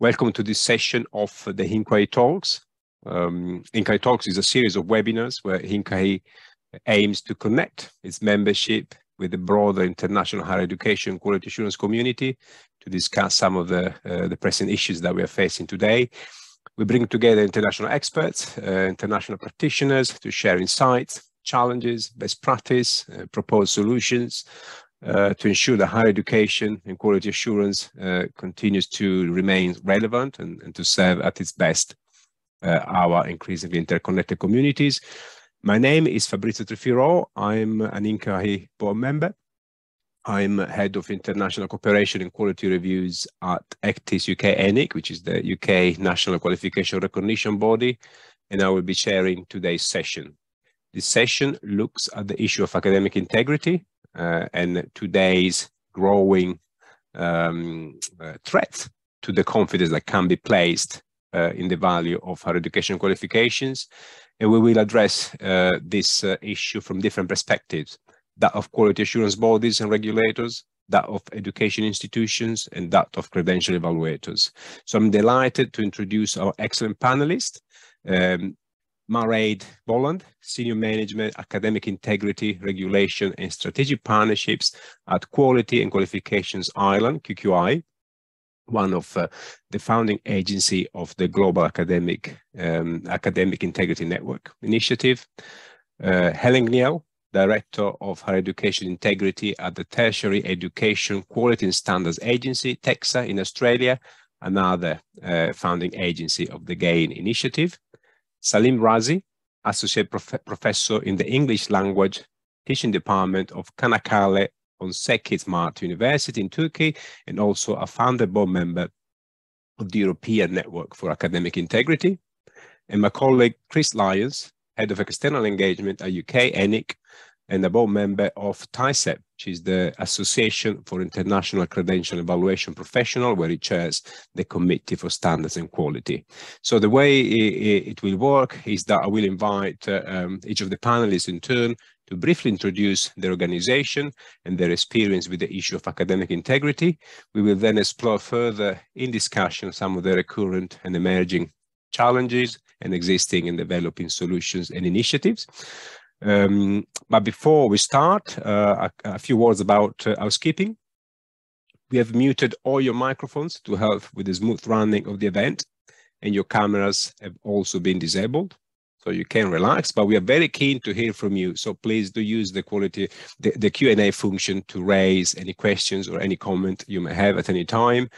Welcome to this session of the INQAAHE Talks. Um, INQAAHE Talks is a series of webinars where INQAAHE aims to connect its membership with the broader international higher education quality assurance community to discuss some of the, uh, the pressing issues that we are facing today. We bring together international experts, uh, international practitioners to share insights, challenges, best practice, uh, proposed solutions, uh, to ensure that higher education and quality assurance uh, continues to remain relevant and, and, to serve at its best uh, our increasingly interconnected communities. My name is Fabrizio Trefiro. I'm an INQAAHE board member. I'm head of international cooperation and quality reviews at Ecctis UK ENIC, which is the UK National Qualification Recognition Body, and I will be chairing today's session. This session looks at the issue of academic integrity and today's growing um, uh, threat to the confidence that can be placed uh, in the value of higher education qualifications. And we will address this issue from different perspectives, that of quality assurance bodies and regulators, that of education institutions, and that of credential evaluators. So I'm delighted to introduce our excellent panelists. Um, Mairead Boland, Senior Management, Academic Integrity, Regulation and Strategic Partnerships at Quality and Qualifications Ireland, QQI, one of uh, the founding agency of the Global Academic um, Academic Integrity Network Initiative. Uh, Helen Gniel, Director of Higher Education Integrity at the Tertiary Education Quality and Standards Agency, TEQSA in Australia, another uh, founding agency of the GAIN initiative. Salim Razi, Associate Prof Professor in the English Language Teaching Department of Kanakkale on Sekit Mart University in Turkey, and also a founder board member of the European Network for Academic Integrity. And my colleague Chris Lyons, Head of External Engagement at UK ENIC, and a board member of TAICEP, which is the Association for International Credential Evaluation Professional, where it chairs the Committee for Standards and Quality. So the way it, will work is that I will invite uh, um, each of the panelists in turn to briefly introduce their organization and their experience with the issue of academic integrity. We will then explore further in discussion some of the recurrent and emerging challenges and existing and developing solutions and initiatives. Um, but before we start, uh, a, a, few words about uh, housekeeping. We have muted all your microphones to help with the smooth running of the event, and your cameras have also been disabled. So you can relax, but we are very keen to hear from you. So please do use the quality, the, the Q&A function to raise any questions or any comment you may have at any time.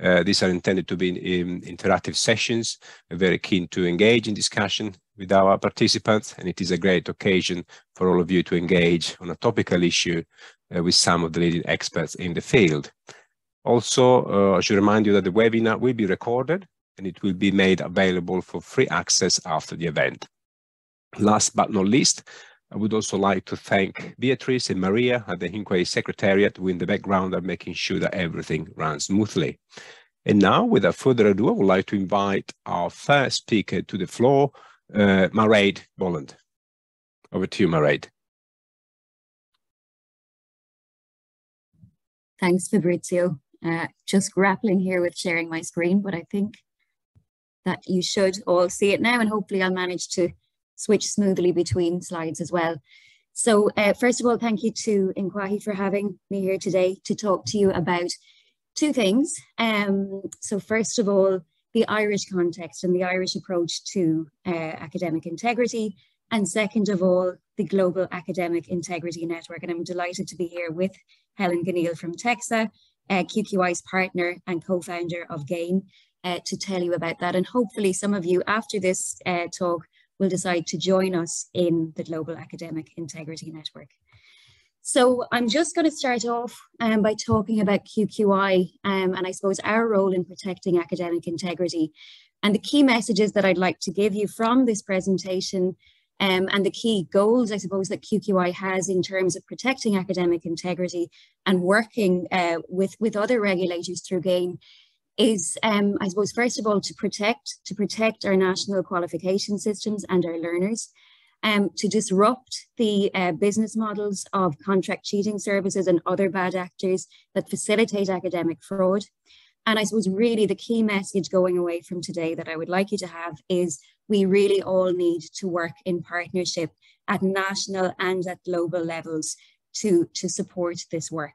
Uh, these are intended to be in, in interactive sessions. We're very keen to engage in discussion with our participants, and it is a great occasion for all of you to engage on a topical issue uh, with some of the leading experts in the field. Also, uh, I should remind you that the webinar will be recorded and it will be made available for free access after the event. Last but not least, I would also like to thank Beatrice and Maria at the INQAAHE Secretariat who in the background are making sure that everything runs smoothly. And now, without further ado, I would like to invite our first speaker to the floor, uh, Mairead Boland. Over to you, Mairead. Thanks, Fabrizio. Uh, just grappling here with sharing my screen, but I think that you should all see it now and hopefully I'll manage to switch smoothly between slides as well. So uh, first of all, thank you to INQAAHE for having me here today to talk to you about two things. Um, so first of all, the Irish context and the Irish approach to uh, academic integrity. And second of all, the Global Academic Integrity Network. And I'm delighted to be here with Helen Gniel from TEQSA, uh, QQI's partner and co-founder of GAIN, uh, to tell you about that. And hopefully some of you after this uh, talk will decide to join us in the Global Academic Integrity Network. So I'm just going to start off um, by talking about QQI um, and I suppose our role in protecting academic integrity. And the key messages that I'd like to give you from this presentation um, and the key goals, I suppose, that QQI has in terms of protecting academic integrity and working uh, with, with other regulators through GAIN is, um, I suppose, first of all, to protect, to protect our national qualification systems and our learners um, to disrupt the uh, business models of contract cheating services and other bad actors that facilitate academic fraud, And I suppose really the key message going away from today that I would like you to have is we really all need to work in partnership at national and at global levels to, to support this work.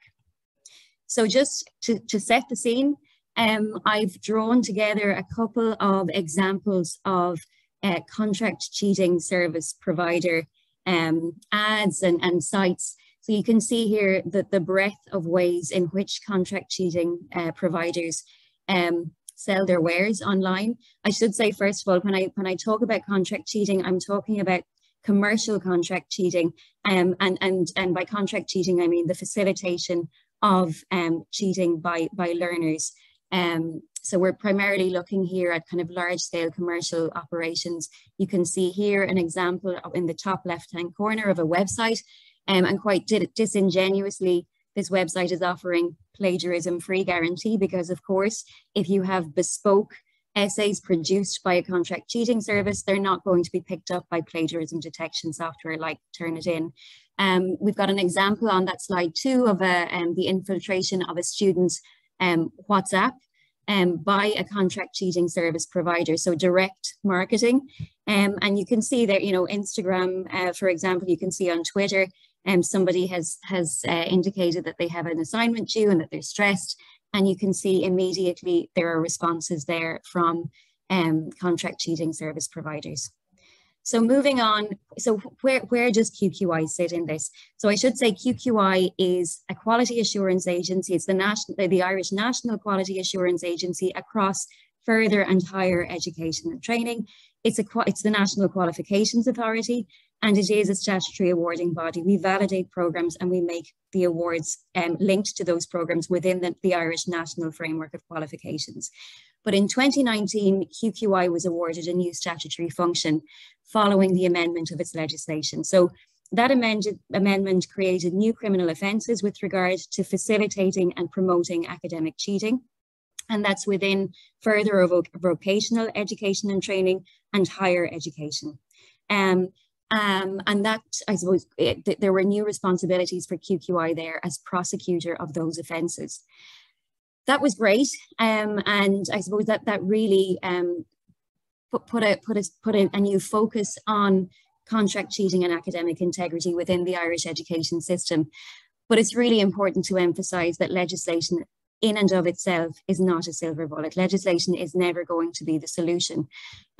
So just to, to set the scene, um, I've drawn together a couple of examples of uh, contract cheating service provider um, ads and, and sites. So you can see here that the breadth of ways in which contract cheating uh, providers um, sell their wares online. I should say, first of all, when I when I talk about contract cheating, I'm talking about commercial contract cheating. Um, and, and, and by contract cheating, I mean the facilitation of um, cheating by, by learners. Um, so we're primarily looking here at kind of large scale commercial operations. You can see here an example in the top left hand corner of a website um, and quite disingenuously, this website is offering plagiarism free guarantee because of course, if you have bespoke essays produced by a contract cheating service, they're not going to be picked up by plagiarism detection software like Turnitin. Um, we've got an example on that slide too of a, um, the infiltration of a student's um, WhatsApp um, by a contract cheating service provider, so direct marketing. Um, and you can see that, you know, Instagram, uh, for example, you can see on Twitter, um, somebody has, has uh, indicated that they have an assignment due and that they're stressed. And you can see immediately there are responses there from um, contract cheating service providers. So moving on, so where, where does QQI sit in this? So I should say QQI is a quality assurance agency. It's the, national, the Irish National Quality Assurance Agency across further and higher education and training. It's, a, it's the National Qualifications Authority and it is a statutory awarding body. We validate programs and we make the awards um, linked to those programs within the, the Irish National Framework of Qualifications. But in 2019, QQI was awarded a new statutory function following the amendment of its legislation. So that amended, amendment created new criminal offences with regard to facilitating and promoting academic cheating. And that's within further vocational education and training and higher education. Um, um, and that, I suppose, it, th there were new responsibilities for QQI there as prosecutor of those offences. That was great, um, and I suppose that that really um, put put a put a put a, a new focus on contract cheating and academic integrity within the Irish education system. But it's really important to emphasise that legislation in and of itself is not a silver bullet. Legislation is never going to be the solution.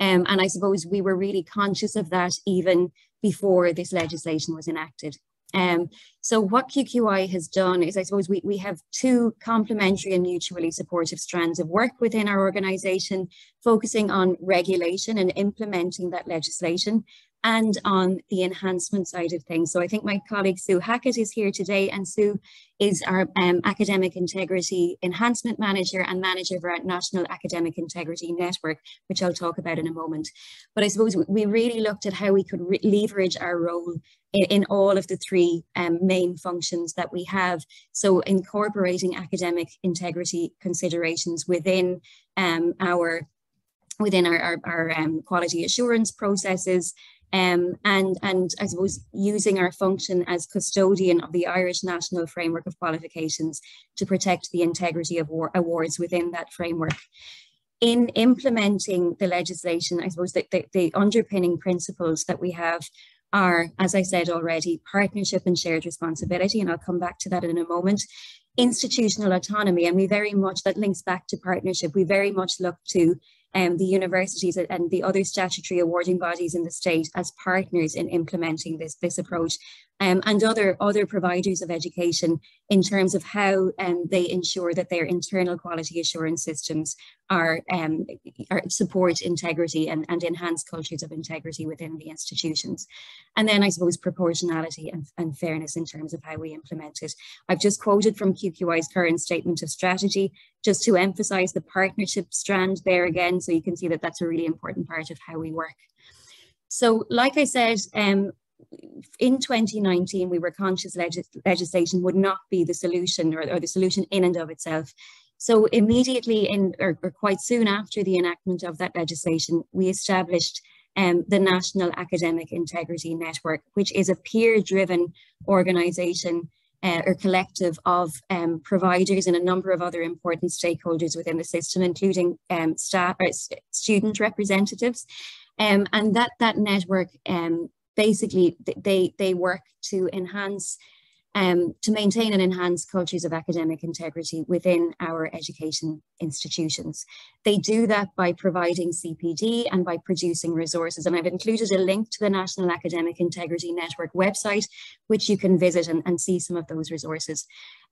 Um, and I suppose we were really conscious of that even before this legislation was enacted. Um, so what QQI has done is, I suppose, we, we have two complementary and mutually supportive strands of work within our organisation, focusing on regulation and implementing that legislation and on the enhancement side of things. So I think my colleague Sue Hackett is here today and Sue is our um, Academic Integrity Enhancement Manager and Manager of our National Academic Integrity Network, which I'll talk about in a moment. But I suppose we really looked at how we could leverage our role in, in, all of the three um, main functions that we have. So incorporating academic integrity considerations within um, our within our, our, our um, quality assurance processes, um, and, and I suppose using our function as custodian of the Irish National Framework of Qualifications to protect the integrity of awards within that framework. In implementing the legislation, I suppose that the, the underpinning principles that we have are, as I said already, partnership and shared responsibility, and I'll come back to that in a moment. Institutional autonomy, and we very much, that links back to partnership, we very much look to um, the universities and the other statutory awarding bodies in the state as partners in implementing this, this approach um, and other, other providers of education in terms of how um, they ensure that their internal quality assurance systems are, um, are support integrity and, and enhance cultures of integrity within the institutions. And then I suppose proportionality and, and fairness in terms of how we implement it. I've just quoted from QQI's current statement of strategy, just to emphasize the partnership strand there again, so you can see that that's a really important part of how we work. So like I said, um, in 2019, we were conscious legis legislation would not be the solution or, or, the solution in and of itself. So immediately in, or, or, quite soon after the enactment of that legislation, we established um, the National Academic Integrity Network, which is a peer-driven organisation uh, or collective of um, providers and a number of other important stakeholders within the system, including um, staff or student representatives. Um, and that, that network, um, basically, they, they work to enhance um, to maintain and enhance cultures of academic integrity within our education institutions. They do that by providing CPD and by producing resources. And I've included a link to the National Academic Integrity Network website, which you can visit and, and see some of those resources.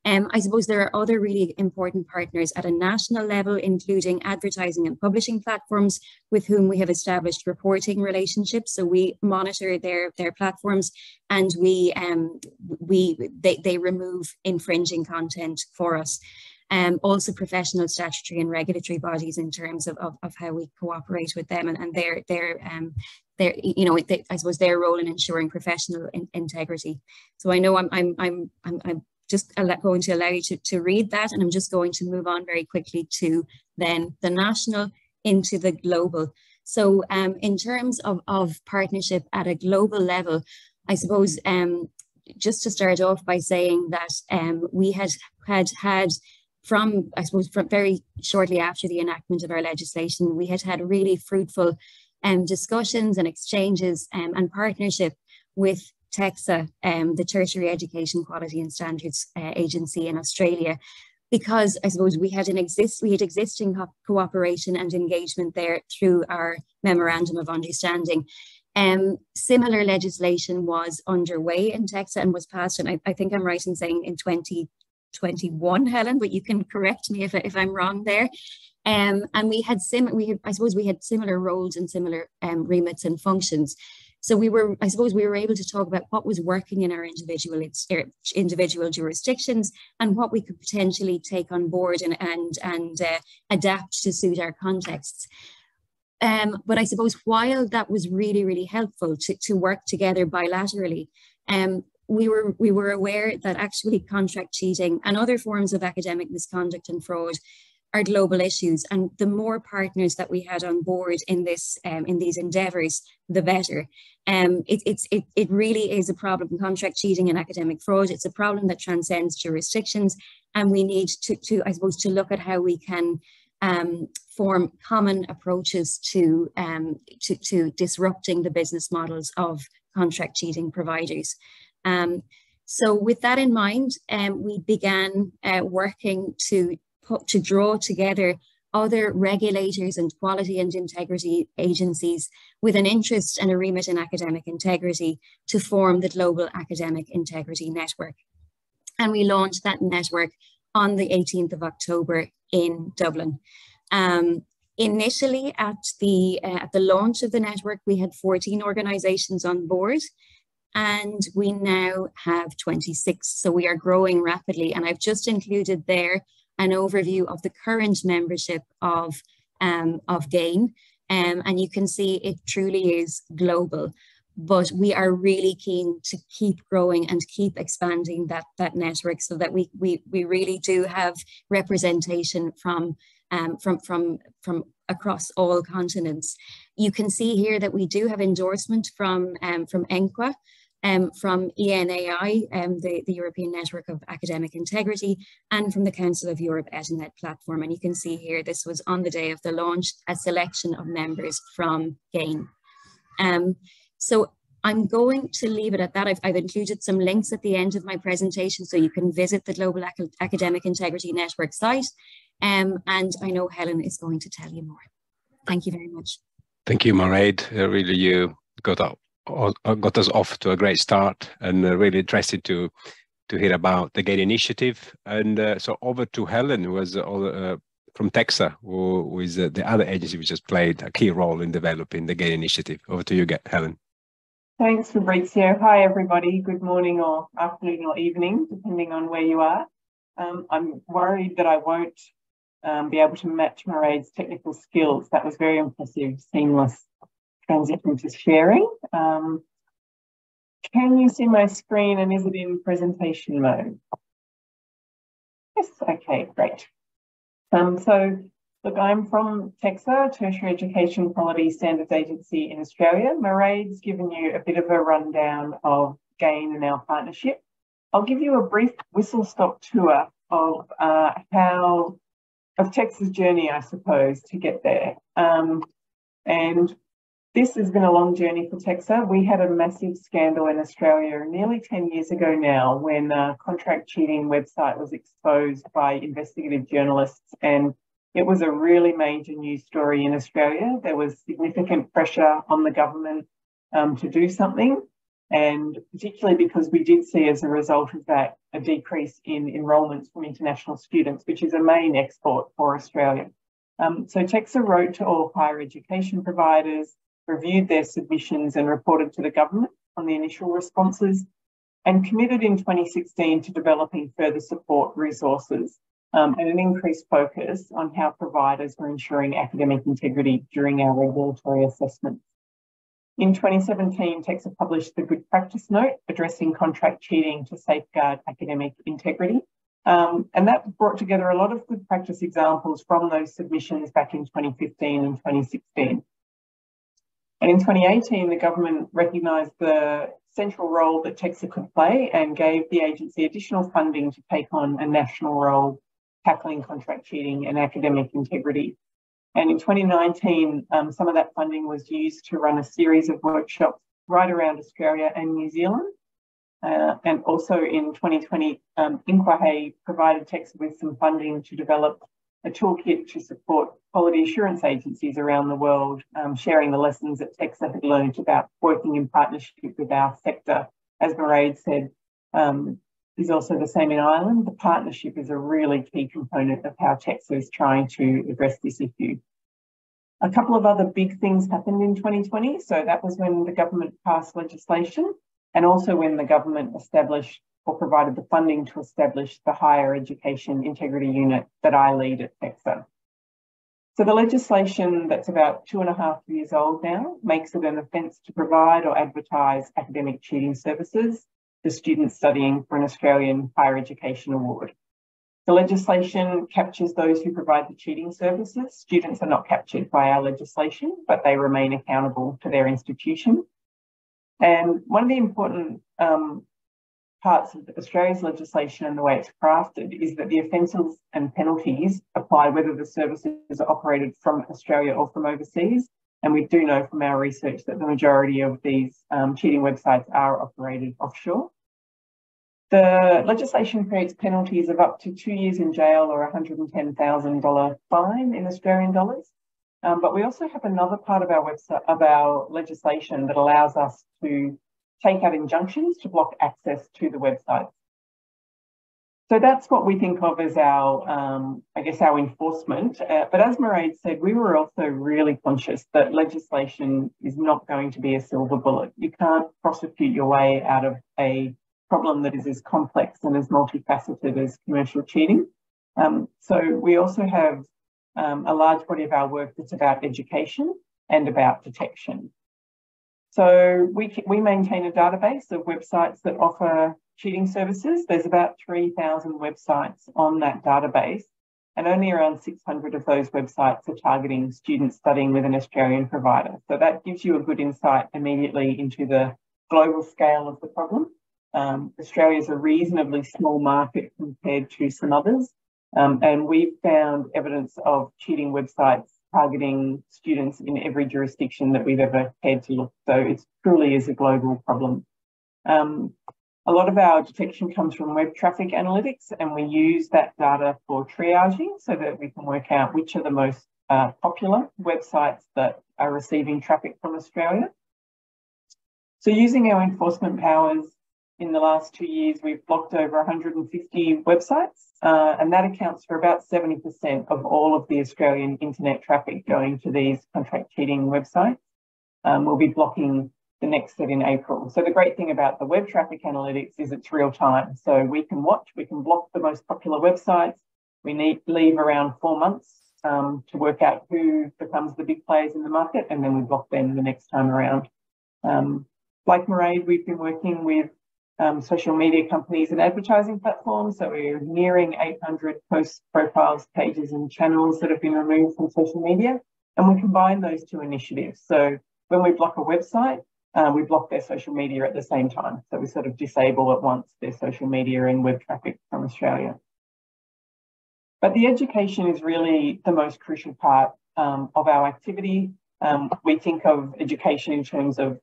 Um, I suppose there are other really important partners at a national level, including advertising and publishing platforms with whom we have established reporting relationships. So we monitor their, their platforms and we, um, we they, they remove infringing content for us. Um, also professional statutory and regulatory bodies in terms of, of, of how we cooperate with them and, and their their um, their you know they, I suppose their role in ensuring professional in, integrity. So I know I'm I'm I'm I'm, I'm just going to allow you to, to read that. And I'm just going to move on very quickly to then the national into the global. So um, in terms of, of partnership at a global level, I suppose um, just to start off by saying that um, we had had had from, I suppose, from very shortly after the enactment of our legislation, we had had really fruitful um, discussions and exchanges um, and partnership with TEQSA, um, the Tertiary Education Quality and Standards uh, Agency in Australia, because I suppose we had an exist we had existing co cooperation and engagement there through our memorandum of understanding. Um, similar legislation was underway in TEQSA and was passed, and I, I think I'm right in saying in 2021, Helen, but you can correct me if, if I'm wrong there. Um, and we had sim we had, I suppose we had similar roles and similar um, remits and functions. So we were, I suppose, we were able to talk about what was working in our individual er, individual jurisdictions and what we could potentially take on board and and and uh, adapt to suit our contexts. Um, but I suppose while that was really really helpful to to work together bilaterally, um, we were we were aware that actually contract cheating and other forms of academic misconduct and fraud are global issues. And the more partners that we had on board in this um, in these endeavours, the better. Um, it, it's, it, it really is a problem, contract cheating and academic fraud. It's a problem that transcends jurisdictions. And we need to, to I suppose, to look at how we can um, form common approaches to, um, to, to disrupting the business models of contract cheating providers. Um, so with that in mind, um, we began uh, working to put, to draw together other regulators and quality and integrity agencies with an interest and a remit in academic integrity to form the Global Academic Integrity Network. And we launched that network on the 18th of October in Dublin. Um, initially at the, uh, at the launch of the network, we had 14 organizations on board and we now have 26. So we are growing rapidly. And I've just included there an overview of the current membership of, um, of GAIN. Um, and you can see it truly is global. But we are really keen to keep growing and keep expanding that, that network so that we, we, we really do have representation from, um, from, from, from across all continents. You can see here that we do have endorsement from, um, from ENQA, um, from ENAI, um, the, the European Network of Academic Integrity, and from the Council of Europe ETINED platform. And you can see here, this was on the day of the launch, a selection of members from GAIN. Um, so I'm going to leave it at that. I've, I've, included some links at the end of my presentation so you can visit the Global Ac Academic Integrity Network site. Um, and I know Helen is going to tell you more. Thank you very much. Thank you, Mairead. Uh, really, you got up got us off to a great start and uh, really interested to to hear about the GAIN initiative. And uh, so over to Helen, who was uh, from TEQSA, who, who is uh, the other agency which has played a key role in developing the GAIN initiative. Over to you, Helen. Thanks, Fabrizio. Hi, everybody. Good morning or afternoon or evening, depending on where you are. Um, I'm worried that I won't um, be able to match Mairead's technical skills. That was very impressive, seamless transition to sharing. Um, can you see my screen and is it in presentation mode? Yes, okay, great. Um, so look, I'm from TEQSA, Tertiary Education Quality Standards Agency in Australia. Mairead's given you a bit of a rundown of GAIN and our partnership. I'll give you a brief whistle-stop tour of uh, how, of TEQSA's journey, I suppose, to get there. Um, and this has been a long journey for TEQSA. We had a massive scandal in Australia nearly 10 years ago now when a contract cheating website was exposed by investigative journalists and it was a really major news story in Australia. There was significant pressure on the government um, to do something and particularly because we did see as a result of that a decrease in enrolments from international students, which is a main export for Australia. Um, so TEQSA wrote to all higher education providers, reviewed their submissions and reported to the government on the initial responses and committed in 2016 to developing further support resources um, and an increased focus on how providers were ensuring academic integrity during our regulatory assessments. In 2017, TEQSA published the Good Practice Note addressing contract cheating to safeguard academic integrity. Um, and that brought together a lot of good practice examples from those submissions back in 2015 and 2016. And in 2018, the government recognised the central role that TEQSA could play and gave the agency additional funding to take on a national role tackling contract cheating and academic integrity. And in 2019, um, some of that funding was used to run a series of workshops right around Australia and New Zealand. Uh, and also in 2020, um, INQAAHE provided TEQSA with some funding to develop a toolkit to support quality assurance agencies around the world, um, sharing the lessons that TEQSA had learned about working in partnership with our sector. As Mairead said, um, is also the same in Ireland. The partnership is a really key component of how TEQSA is trying to address this issue. A couple of other big things happened in 2020. So that was when the government passed legislation and also when the government established or provided the funding to establish the Higher Education Integrity Unit that I lead at TEQSA. So the legislation that's about two and a half years old now makes it an offence to provide or advertise academic cheating services to students studying for an Australian Higher Education Award. The legislation captures those who provide the cheating services. Students are not captured by our legislation, but they remain accountable to their institution. And one of the important um, parts of Australia's legislation and the way it's crafted is that the offences and penalties apply whether the services are operated from Australia or from overseas. And we do know from our research that the majority of these um, cheating websites are operated offshore. The legislation creates penalties of up to two years in jail or $110,000 fine in Australian dollars. Um, but we also have another part of our website of our legislation that allows us to take out injunctions to block access to the website. So that's what we think of as our, um, I guess, our enforcement. Uh, but as Mairead said, we were also really conscious that legislation is not going to be a silver bullet. You can't prosecute your way out of a problem that is as complex and as multifaceted as commercial cheating. Um, so we also have um, a large body of our work that's about education and about detection. So we, we maintain a database of websites that offer cheating services. There's about 3,000 websites on that database and only around 600 of those websites are targeting students studying with an Australian provider. So that gives you a good insight immediately into the global scale of the problem. Um, Australia is a reasonably small market compared to some others. Um, and we've found evidence of cheating websites targeting students in every jurisdiction that we've ever had to look. So it truly is a global problem. Um, a lot of our detection comes from web traffic analytics, and we use that data for triaging so that we can work out which are the most uh, popular websites that are receiving traffic from Australia. So using our enforcement powers, in the last two years, we've blocked over 150 websites, uh, and that accounts for about 70% of all of the Australian internet traffic going to these contract cheating websites. Um, we'll be blocking the next set in April. So the great thing about the web traffic analytics is it's real time. So we can watch, we can block the most popular websites. We need leave around four months um, to work out who becomes the big players in the market, and then we block them the next time around. Um, like Mairead, we've been working with um, social media companies and advertising platforms. So we're nearing 800 posts, profiles, pages, and channels that have been removed from social media. And we combine those two initiatives. So when we block a website, uh, we block their social media at the same time. So we sort of disable at once their social media and web traffic from Australia. But the education is really the most crucial part um, of our activity. Um, we think of education in terms of, of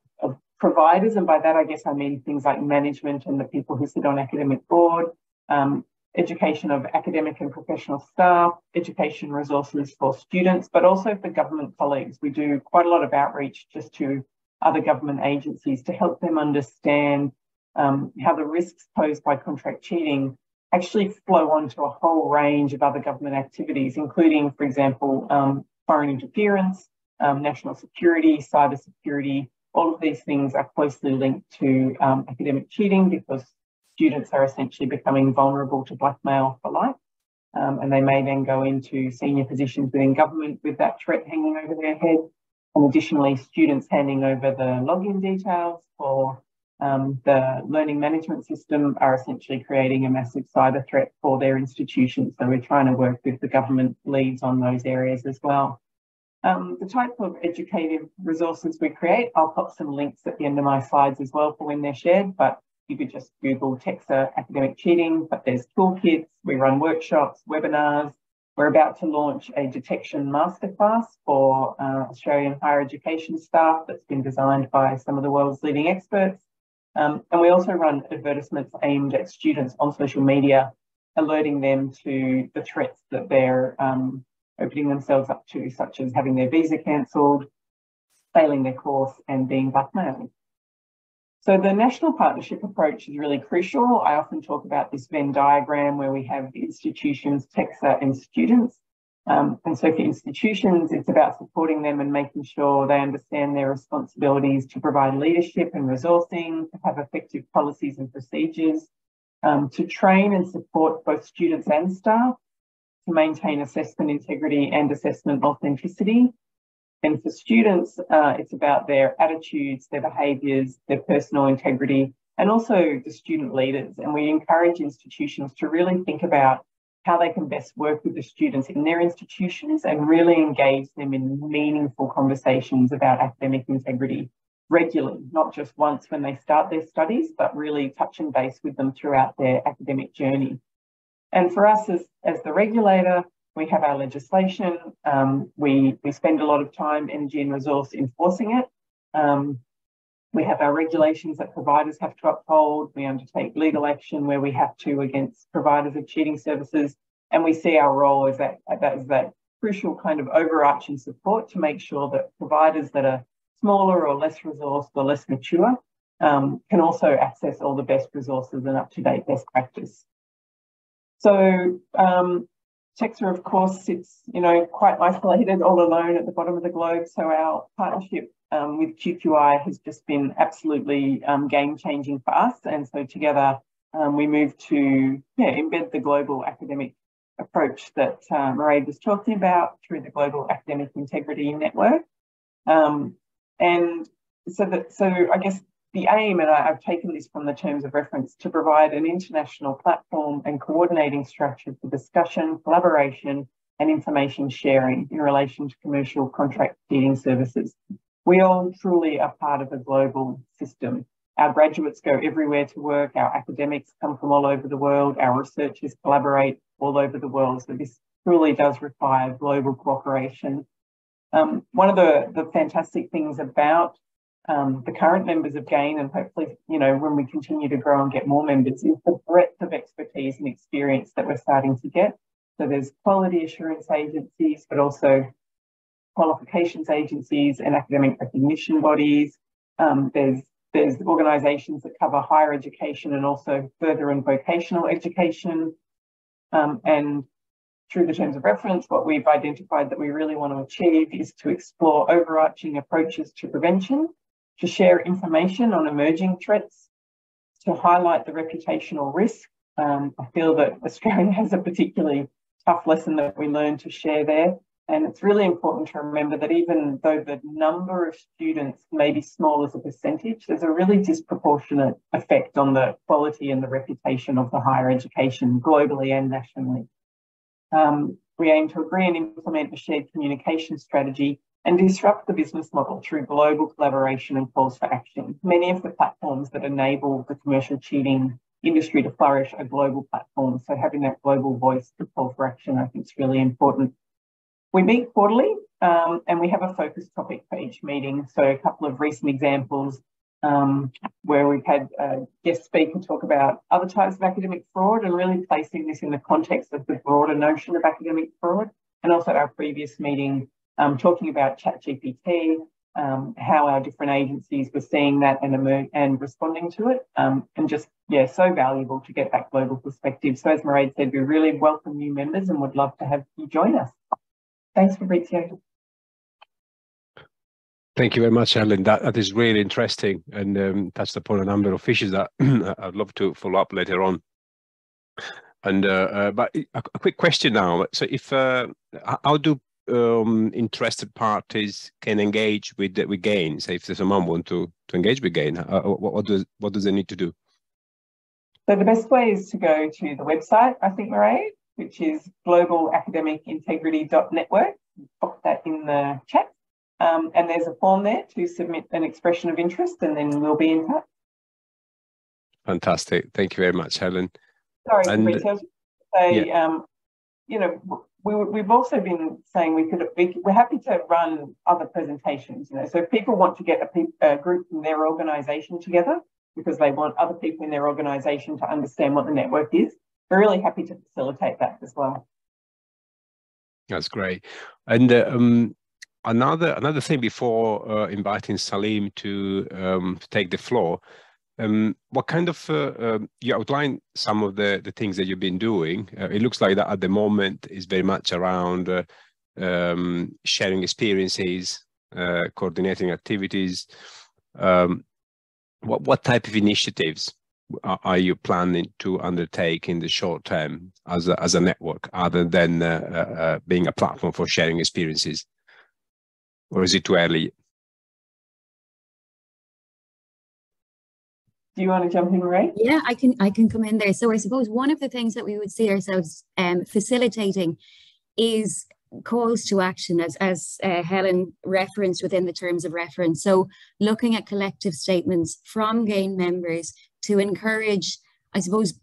providers, and by that I guess I mean things like management and the people who sit on academic board, um, education of academic and professional staff, education resources for students, but also for government colleagues. We do quite a lot of outreach just to other government agencies to help them understand um, how the risks posed by contract cheating actually flow onto a whole range of other government activities, including, for example, um, foreign interference, um, national security, cyber security. All of these things are closely linked to um, academic cheating because students are essentially becoming vulnerable to blackmail for life. Um, and they may then go into senior positions within government with that threat hanging over their head. And additionally, students handing over the login details for um, the learning management system are essentially creating a massive cyber threat for their institutions. So we're trying to work with the government leads on those areas as well. Um, the type of educative resources we create, I'll pop some links at the end of my slides as well for when they're shared, but you could just Google TEQSA academic cheating, but there's toolkits, we run workshops, webinars. We're about to launch a detection masterclass for uh, Australian higher education staff that's been designed by some of the world's leading experts. Um, and we also run advertisements aimed at students on social media, alerting them to the threats that they're um, opening themselves up to, such as having their visa cancelled, failing their course, and being blackmailed. So the national partnership approach is really crucial. I often talk about this Venn diagram where we have institutions, TEQSA and students. Um, and so for institutions, it's about supporting them and making sure they understand their responsibilities to provide leadership and resourcing, to have effective policies and procedures, um, to train and support both students and staff, to maintain assessment integrity and assessment authenticity, and for students, uh, it's about their attitudes, their behaviours, their personal integrity, and also the student leaders. And we encourage institutions to really think about how they can best work with the students in their institutions and really engage them in meaningful conversations about academic integrity regularly, not just once when they start their studies, but really touch and base with them throughout their academic journey. And for us as, as the regulator, we have our legislation. Um, we, we spend a lot of time, energy, and resource enforcing it. Um, we have our regulations that providers have to uphold. We undertake legal action where we have to against providers of cheating services. And we see our role as that, as that crucial kind of overarching support to make sure that providers that are smaller or less resourced or less mature um, can also access all the best resources and up-to-date best practice. So um, TEQSA, of course, sits, you know, quite isolated all alone at the bottom of the globe. So our partnership um, with QQI has just been absolutely um, game changing for us. And so together um, we moved to yeah, embed the global academic approach that uh, Mairead was talking about through the Global Academic Integrity Network. Um, and so that, so I guess the aim, and I, have taken this from the terms of reference, to provide an international platform and coordinating structure for discussion, collaboration, and information sharing in relation to commercial contract cheating services. We all truly are part of a global system. Our graduates go everywhere to work, our academics come from all over the world, our researchers collaborate all over the world. So this truly does require global cooperation. Um, one of the, the fantastic things about um, the current members of GAIN, and hopefully, you know, when we continue to grow and get more members, is the breadth of expertise and experience that we're starting to get. So there's quality assurance agencies, but also qualifications agencies and academic recognition bodies. Um, there's there's organisations that cover higher education and also further and vocational education. Um, and through the terms of reference, what we've identified that we really want to achieve is to explore overarching approaches to prevention to share information on emerging threats, to highlight the reputational risk. Um, I feel that Australia has a particularly tough lesson that we learn to share there. And it's really important to remember that even though the number of students may be small as a percentage, there's a really disproportionate effect on the quality and the reputation of the higher education globally and nationally. Um, we aim to agree and implement a shared communication strategy and disrupt the business model through global collaboration and calls for action. Many of the platforms that enable the commercial cheating industry to flourish are global platforms. So having that global voice to call for action, I think is really important. We meet quarterly um, and we have a focus topic for each meeting. So a couple of recent examples um, where we've had a guest speaker talk about other types of academic fraud and really placing this in the context of the broader notion of academic fraud. And also our previous meeting um, talking about ChatGPT, um, how our different agencies were seeing that and, and responding to it. Um, and just, yeah, so valuable to get that global perspective. So as Mairead said, we really welcome new members and would love to have you join us. Thanks, Fabrizio. Thank you very much, Helen. That, that is really interesting and um, touched upon a number of issues that I'd love to follow up later on. And uh, uh, but a, a, quick question now. So, if uh, how do um, interested parties can engage with with GAIN? Say, if there's someone want to to engage with GAIN, uh, what, what does what does they need to do? So the best way is to go to the website. I think, Mairead, which is globalacademicintegrity.network. Pop that in the chat. Um, and there's a form there to submit an expression of interest, and then we'll be in touch. Fantastic. Thank you very much, Helen. Sorry, and, Rita, say, yeah. um, you know, we, we've also been saying we could, we, we're happy to run other presentations, you know, so if people want to get a, a group from their organisation together because they want other people in their organisation to understand what the network is, we're really happy to facilitate that as well. That's great. And uh, um, another another thing before uh, inviting Salim to um, take the floor, um, what kind of uh, uh, you outline some of the the things that you've been doing? Uh, it looks like that at the moment is very much around uh, um, sharing experiences, uh, coordinating activities. Um, what what type of initiatives are you planning to undertake in the short term as a, as a network, other than being a platform for sharing experiences? or is it too early? Do you want to jump in, Ray? Yeah, I can. I can come in there. So I suppose one of the things that we would see ourselves um, facilitating is calls to action, as as uh, Helen referenced within the terms of reference. So looking at collective statements from GAIN members to encourage, I suppose,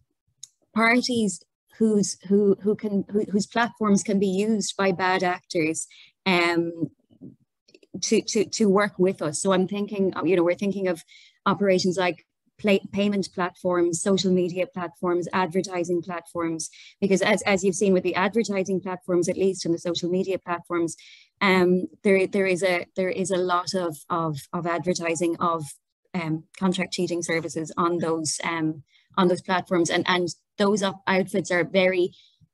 parties whose who who can who, whose platforms can be used by bad actors um, to, to, to work with us. So I'm thinking, you know, we're thinking of operations like payment platforms, social media platforms, advertising platforms, because as, as you've seen with the advertising platforms, at least and the social media platforms, um, there, there is a there is a lot of, of, of advertising of um, contract cheating services on those um, on those platforms, and and those outfits are very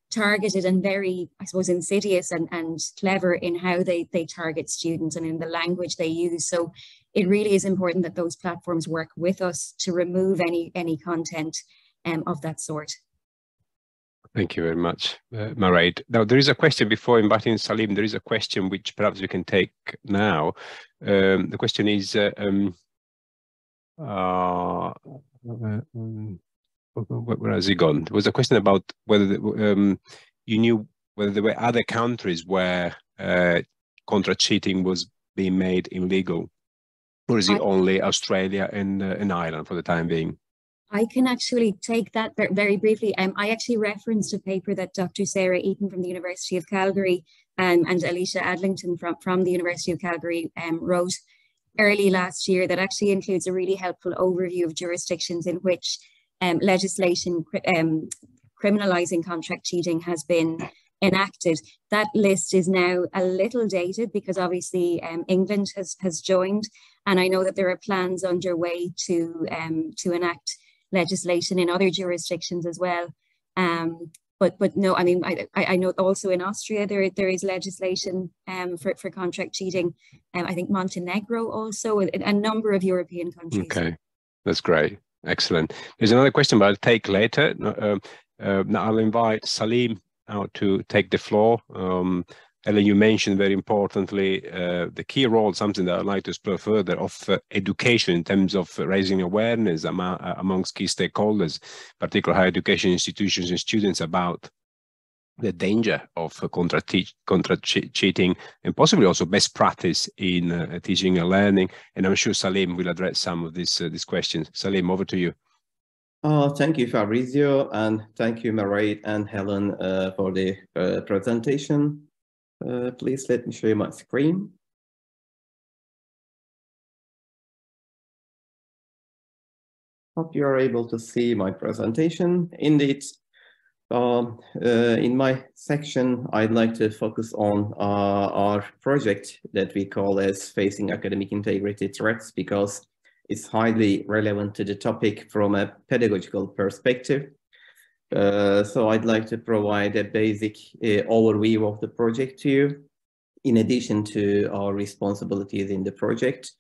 targeted and very, I suppose, insidious and, and clever in how they, they target students and in the language they use. So it really is important that those platforms work with us to remove any, any content um, of that sort. Thank you very much, uh, Mairead. Now, there is a question before inviting Salim. There is a question which perhaps we can take now. Um, the question is, uh, um, uh, um, where has he gone? There was a question about whether the, um, you knew whether there were other countries where uh, contract cheating was being made illegal, or is it I, only Australia and, uh, and Ireland for the time being? I can actually take that very briefly. Um, I actually referenced a paper that Dr. Sarah Eaton from the University of Calgary um, and Alicia Adlington from, from the University of Calgary um, wrote early last year that actually includes a really helpful overview of jurisdictions in which um, legislation um, criminalising contract cheating has been enacted. That list is now a little dated because obviously um, England has, has joined, and I know that there are plans underway to um, to enact legislation in other jurisdictions as well. Um, but but no, I mean I, I know also in Austria there there is legislation um, for for contract cheating. Um, I think Montenegro also, a, a number of European countries. Okay, that's great. Excellent. There's another question, but I'll take later. Uh, uh, now I'll invite Salim now to take the floor. Um, Ellen, you mentioned very importantly uh, the key role, something that I'd like to explore further, of uh, education in terms of raising awareness among, uh, amongst key stakeholders, particularly higher education institutions and students about the danger of uh, contra, contra cheating and possibly also best practice in uh, teaching and learning. And I'm sure Salim will address some of these, uh, these questions. Salim, over to you. Uh, thank you, Fabrizio, and thank you, Mairead and Helen, uh, for the uh, presentation. Uh, please let me show you my screen. Hope you are able to see my presentation. Indeed, um, uh, in my section, I'd like to focus on uh, our project that we call as Facing Academic Integrity Threats because it's highly relevant to the topic from a pedagogical perspective. Uh, so I'd like to provide a basic uh, overview of the project to you, in addition to our responsibilities in the project.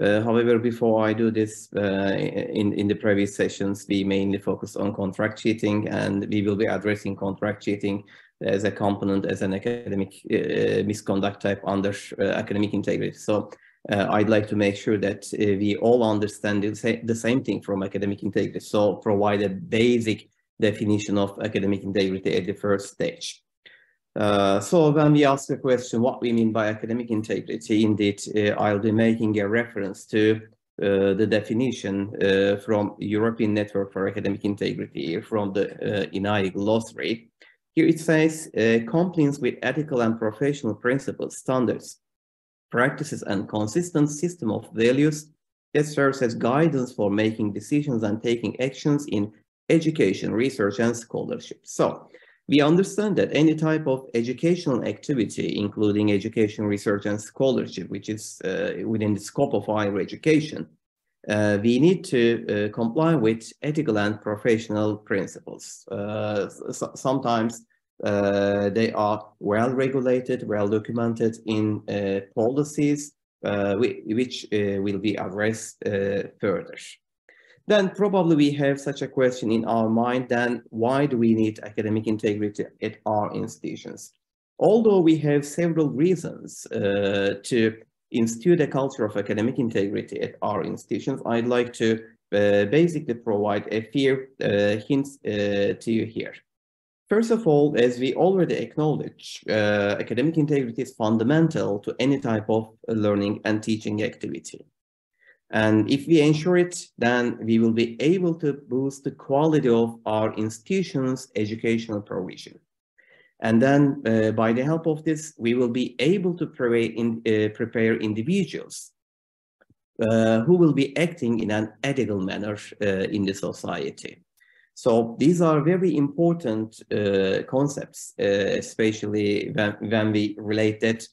Uh, however, before I do this, uh, in, in the previous sessions, we mainly focused on contract cheating and we will be addressing contract cheating as a component, as an academic uh, misconduct type under uh, academic integrity. So uh, I'd like to make sure that we all understand the, sa the same thing from academic integrity. So provide a basic definition of academic integrity at the first stage. Uh, so when we ask the question, what we mean by academic integrity, indeed, uh, I'll be making a reference to uh, the definition uh, from European Network for Academic Integrity from the uh, ENAI glossary. Here it says, uh, compliance with ethical and professional principles, standards, practices, and consistent system of values that serves as guidance for making decisions and taking actions in education, research, and scholarship. So we understand that any type of educational activity, including education, research, and scholarship, which is uh, within the scope of higher education, uh, we need to uh, comply with ethical and professional principles. Uh, so sometimes uh, they are well regulated, well documented in uh, policies, which will be addressed further then probably we have such a question in our mind, then why do we need academic integrity at our institutions? Although we have several reasons uh, to institute a culture of academic integrity at our institutions, I'd like to uh, basically provide a few uh, hints uh, to you here. First of all, as we already acknowledge, uh, academic integrity is fundamental to any type of learning and teaching activity. And if we ensure it, then we will be able to boost the quality of our institution's educational provision. And then uh, by the help of this, we will be able to in, uh, prepare individuals uh, who will be acting in an ethical manner uh, in the society. So these are very important uh, concepts, uh, especially when, when we relate that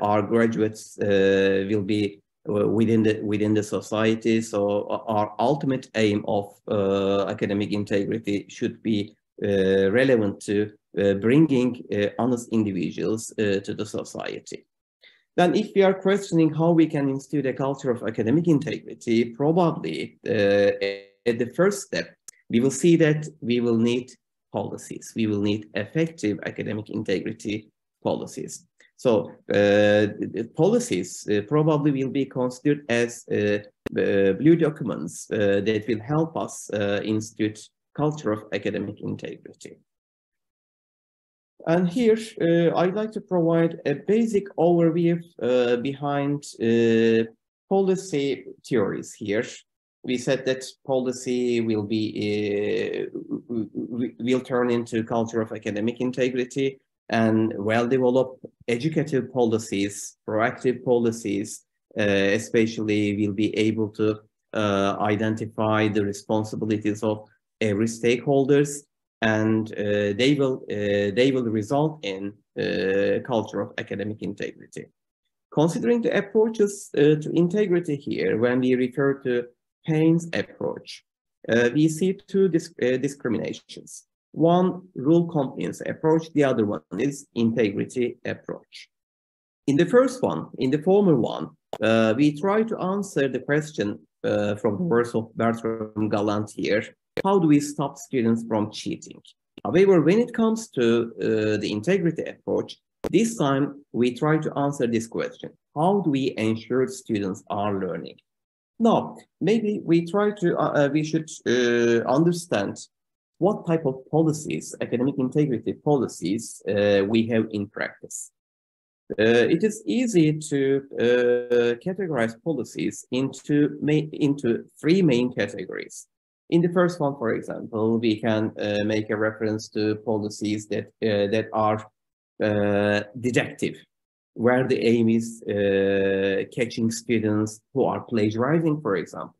our graduates will be within the within the society. So uh, our ultimate aim of uh, academic integrity should be uh, relevant to uh, bringing uh, honest individuals to the society. Then if we are questioning how we can instill a culture of academic integrity, probably at the first step, we will see that we will need policies. We will need effective academic integrity policies. So uh, policies uh, probably will be considered as uh, blue documents that will help us institute culture of academic integrity. And here, uh, I'd like to provide a basic overview uh, behind uh, policy theories here. We said that policy will be, will turn into culture of academic integrity and well-developed educative policies, proactive policies, uh, especially will be able to uh, identify the responsibilities of every stakeholders and uh, they will uh, they will result in uh, culture of academic integrity. Considering the approaches uh, to integrity here, when we refer to Paine's approach, we see two disc discriminations. One rule compliance approach, the other one is integrity approach. In the first one, in the former one, uh, we try to answer the question uh, from the words of Bertram Gallant here, how do we stop students from cheating? However, when it comes to uh, the integrity approach, this time we try to answer this question. How do we ensure students are learning? Now, maybe we try to, uh, uh, we should uh, understand what type of policies, academic integrity policies, uh, we have in practice. Uh, it is easy to uh, categorize policies into, into three main categories. In the first one, for example, we can uh, make a reference to policies that, uh, that are uh, didactic, where the aim is catching students who are plagiarizing, for example.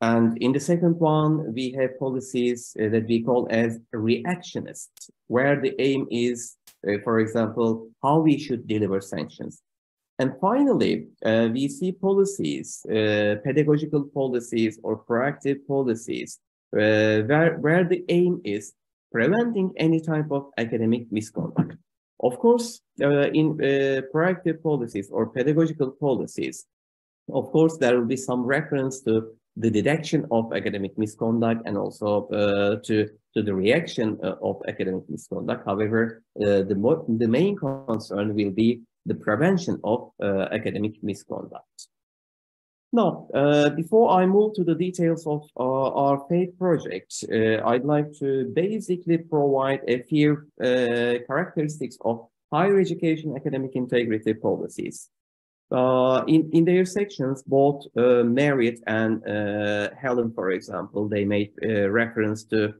And in the second one, we have policies uh, that we call as reactionist, where the aim is, uh, for example, how we should deliver sanctions. And finally, uh, we see policies, uh, pedagogical policies or proactive policies, uh, where, where the aim is preventing any type of academic misconduct. Of course, uh, in proactive policies or pedagogical policies, of course, there will be some reference to the detection of academic misconduct and also uh, to, to the reaction uh, of academic misconduct. However, uh, the, the main concern will be the prevention of uh, academic misconduct. Now, uh, before I move to the details of our FAITH project, I'd like to basically provide a few characteristics of higher education academic integrity policies. Uh, in, in their sections, both uh, Mairead and uh, Helen, for example, they made uh, reference to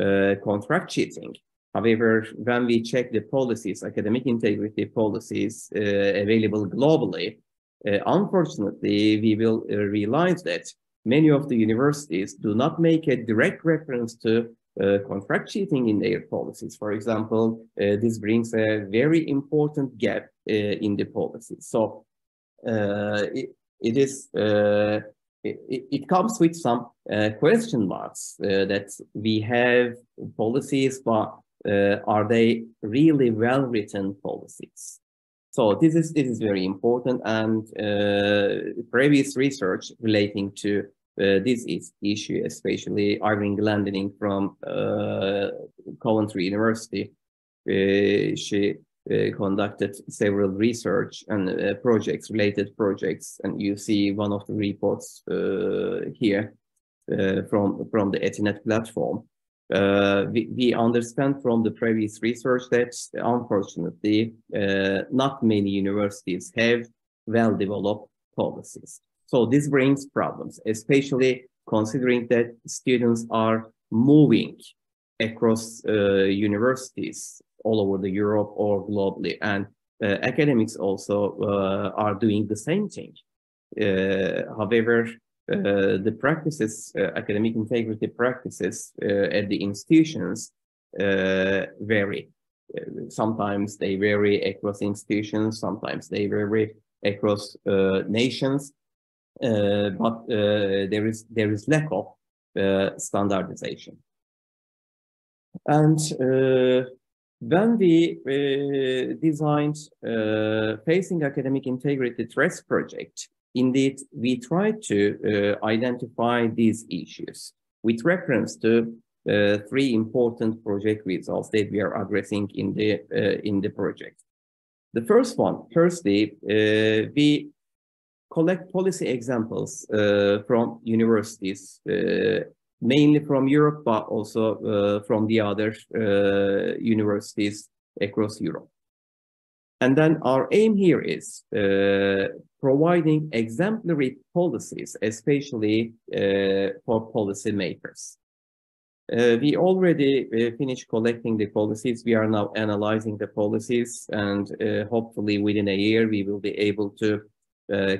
uh, contract cheating. However, when we check the policies, academic integrity policies uh, available globally, unfortunately, we will realize that many of the universities do not make a direct reference to contract cheating in their policies. For example, this brings a very important gap in the policies. So it, it is uh, it, it, comes with some uh, question marks that we have policies, but are they really well written policies? So this is this is very important, and previous research relating to uh, this is issue, especially Irene Glendinning from uh, Coventry University. Uh, she uh, conducted several research and uh, projects, related projects, and you see one of the reports uh, here from, from the ETINED platform. We, we, understand from the previous research that unfortunately not many universities have well-developed policies. So this brings problems, especially considering that students are moving across uh, universities all over the Europe or globally. And uh, academics also uh, are doing the same thing. Uh, however, uh, the practices, uh, academic integrity practices uh, at the institutions vary. sometimes they vary across institutions, sometimes they vary across nations, but there is there is lack of standardization. And when we uh, designed uh, Facing Academic Integrity Threats project, indeed, we tried to uh, identify these issues with reference to uh, three important project results that we are addressing in the, uh, in the project. The first one, firstly, uh, we collect policy examples from universities mainly from Europe, but also uh, from the other uh, universities across Europe. And then our aim here is uh, providing exemplary policies, especially uh, for policymakers. Uh, we already uh, finished collecting the policies. We are now analyzing the policies and hopefully within a year we will be able to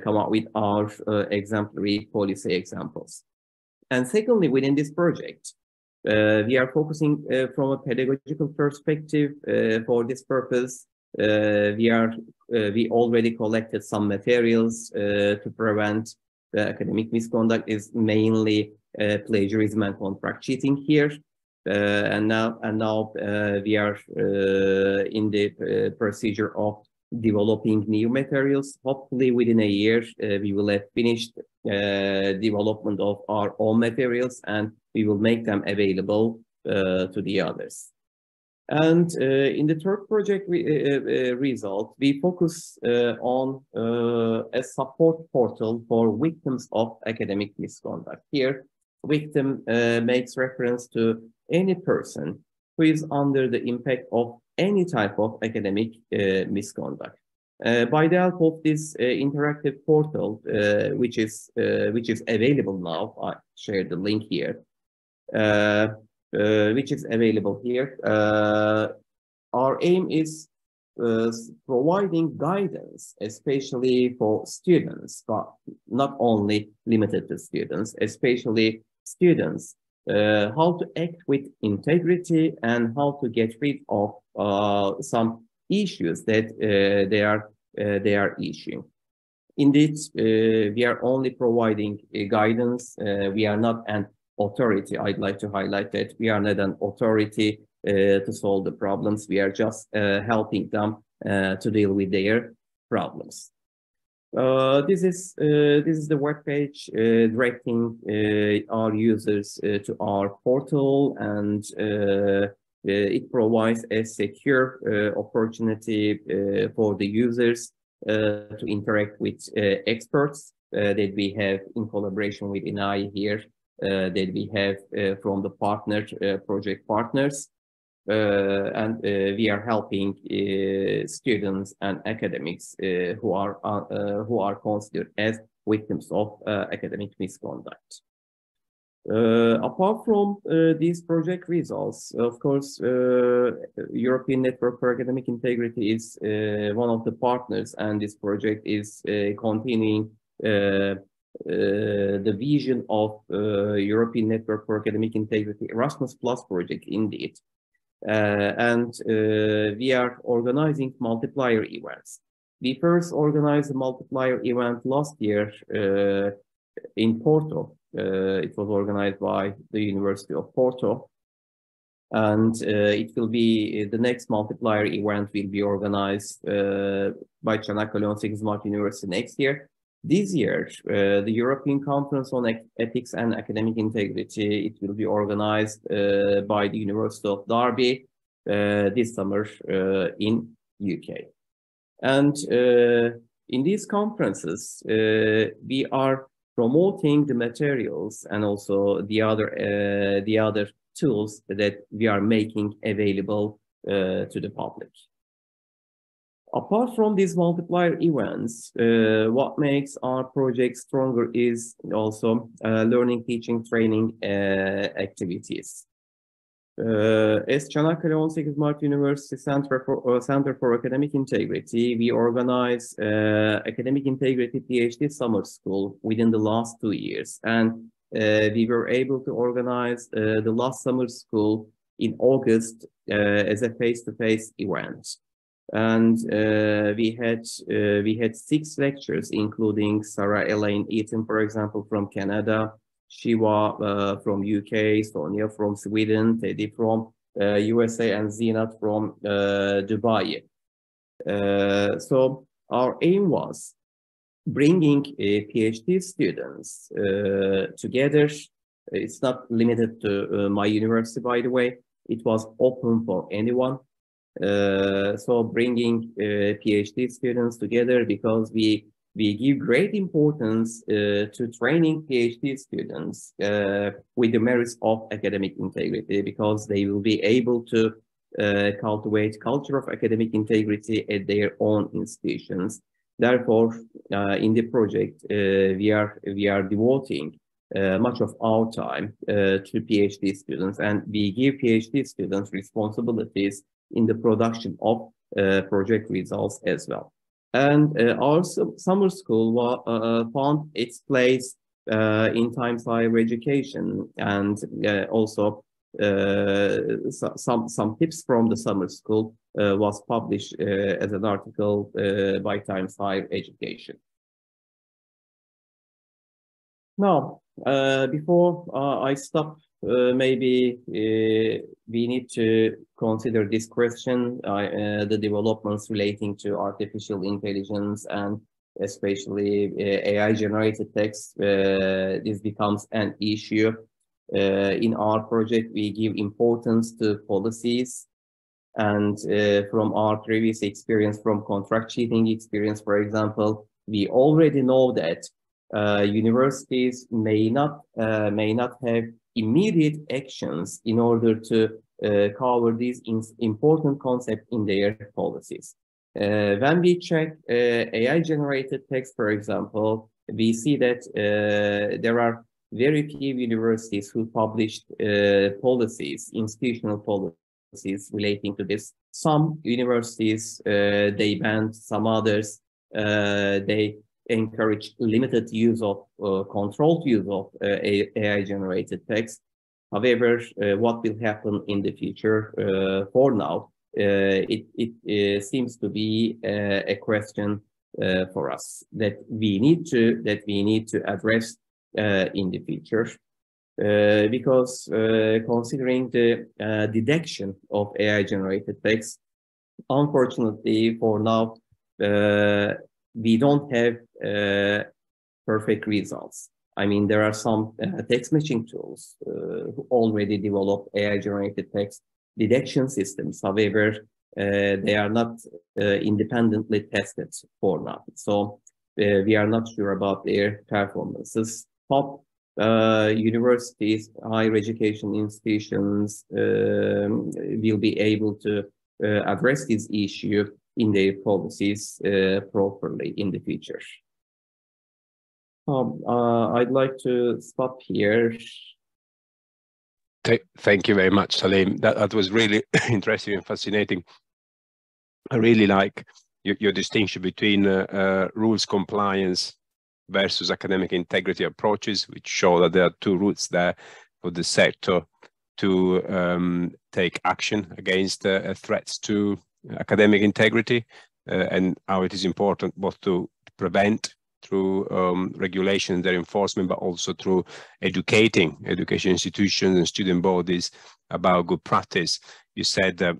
come up with our exemplary policy examples. And secondly, within this project, uh, we are focusing uh, from a pedagogical perspective uh, for this purpose. Uh, we are uh, we already collected some materials uh, to prevent academic misconduct is mainly plagiarism and contract cheating here. and now and now we are in the procedure of developing new materials. Hopefully within a year, uh, we will have finished uh, development of our own materials and we will make them available uh, to the others. And uh, in the third project we, uh, uh, result, we focus on a support portal for victims of academic misconduct. Here, victim makes reference to any person who is under the impact of any type of academic uh, misconduct. Uh, by the help of this uh, interactive portal, uh, which is uh, which is available now, I share the link here, uh, which is available here. our aim is providing guidance, especially for students, but not only limited to students, especially students, how to act with integrity and how to get rid of some issues that uh, they are uh, they are issuing. Indeed, uh, we are only providing guidance. we are not an authority. I'd like to highlight that we are not an authority to solve the problems. We are just helping them to deal with their problems. Uh, this is uh, this is the web page uh, directing our users to our portal and uh, Uh, it provides a secure uh, opportunity uh, for the users uh, to interact with uh, experts that we have in collaboration with ENAI here, that we have from the partner project partners. Uh, and uh, we are helping uh, students and academics who are who are considered as victims of academic misconduct. Uh, apart from uh, these project results, of course, uh, European Network for Academic Integrity is uh, one of the partners, and this project is uh, continuing uh, the vision of European Network for Academic Integrity Erasmus Plus project, indeed. and we are organizing multiplier events. We first organized a multiplier event last year in Porto, uh, it was organized by the University of Porto. And uh, it will be the next multiplier event will be organized uh, by Çanakkale Onsekiz Mart University next year. This year, uh, the European Conference on Ethics and Academic Integrity, it will be organized uh, by the University of Derby uh, this summer in UK. And in these conferences, we are promoting the materials and also the other uh, the other tools that we are making available uh, to the public. Apart from these multiplier events, uh, what makes our project stronger is also uh, learning, teaching, training uh, activities. Uh, as Çanakkale Onsekiz Mart University Center for, uh, Center for Academic Integrity, we organize uh, Academic Integrity PhD Summer School within the last two years. And uh, we were able to organize uh, the last summer school in August uh, as a face-to-face -face event. And we had we had six lectures, including Sarah Elaine Eaton, for example, from Canada, Shiva uh, from UK, Sonia from Sweden, Teddy from uh, USA, and Zinat from uh, Dubai. Uh, so our aim was bringing PhD students uh, together. It's not limited to uh, my university, by the way. It was open for anyone. so bringing PhD students together because we we give great importance uh, to training PhD students uh, with the merits of academic integrity because they will be able to uh, cultivate culture of academic integrity at their own institutions. Therefore, uh, in the project, uh, we are we are devoting uh, much of our time to PhD students, and we give PhD students responsibilities in the production of project results as well. And uh, our summer school uh, uh, found its place in Times Higher Education and also so, some some tips from the summer school was published as an article by Times Higher Education. Now, uh, before uh, I stop, uh, maybe we need to consider this question, the developments relating to artificial intelligence and especially AI-generated text. this becomes an issue. in our project, we give importance to policies and uh, from our previous experience from contract cheating experience, for example, we already know that uh, universities may not uh, may not have immediate actions in order to uh, cover these important concepts in their policies. Uh, when we check uh, AI-generated text, for example, we see that uh, there are very few universities who published uh, policies, institutional policies relating to this. Some universities, uh, they banned, some others, they encourage limited use of uh, controlled use of uh, AI generated text. However, uh, what will happen in the future for now, it, it seems to be a question for us that we need to that we need to address in the future. Uh, because uh, considering the uh, detection of AI-generated text, unfortunately for now, we don't have uh, perfect results. I mean, there are some uh, text matching tools uh, who already develop AI-generated text detection systems. However, uh, they are not uh, independently tested for now. So uh, we are not sure about their performances. Top universities, higher education institutions um, will be able to address this issue in their policies uh, properly in the future. Um, uh, I'd like to stop here. Thank you very much, Salim. That, that was really interesting and fascinating. I really like your, your distinction between uh, uh, rules compliance versus academic integrity approaches, which show that there are two routes there for the sector to um, take action against uh, threats to academic integrity uh, and how it is important both to prevent through um, regulation and their enforcement, but also through educating education institutions and student bodies about good practice. You said, uh,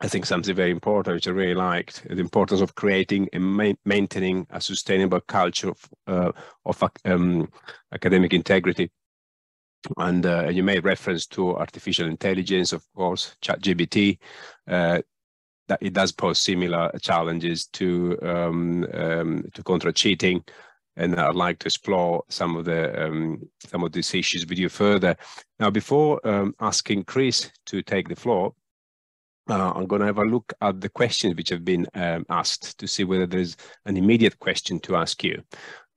I think something very important, which I really liked, the importance of creating and ma maintaining a sustainable culture of, uh, of um, academic integrity. And uh, you made reference to artificial intelligence, of course, ChatGPT. That it does pose similar challenges to um, um, to contra cheating, and I'd like to explore some of the um, some of these issues with you further. Now, before um, asking Chris to take the floor, uh, I'm going to have a look at the questions which have been um, asked to see whether there's an immediate question to ask you,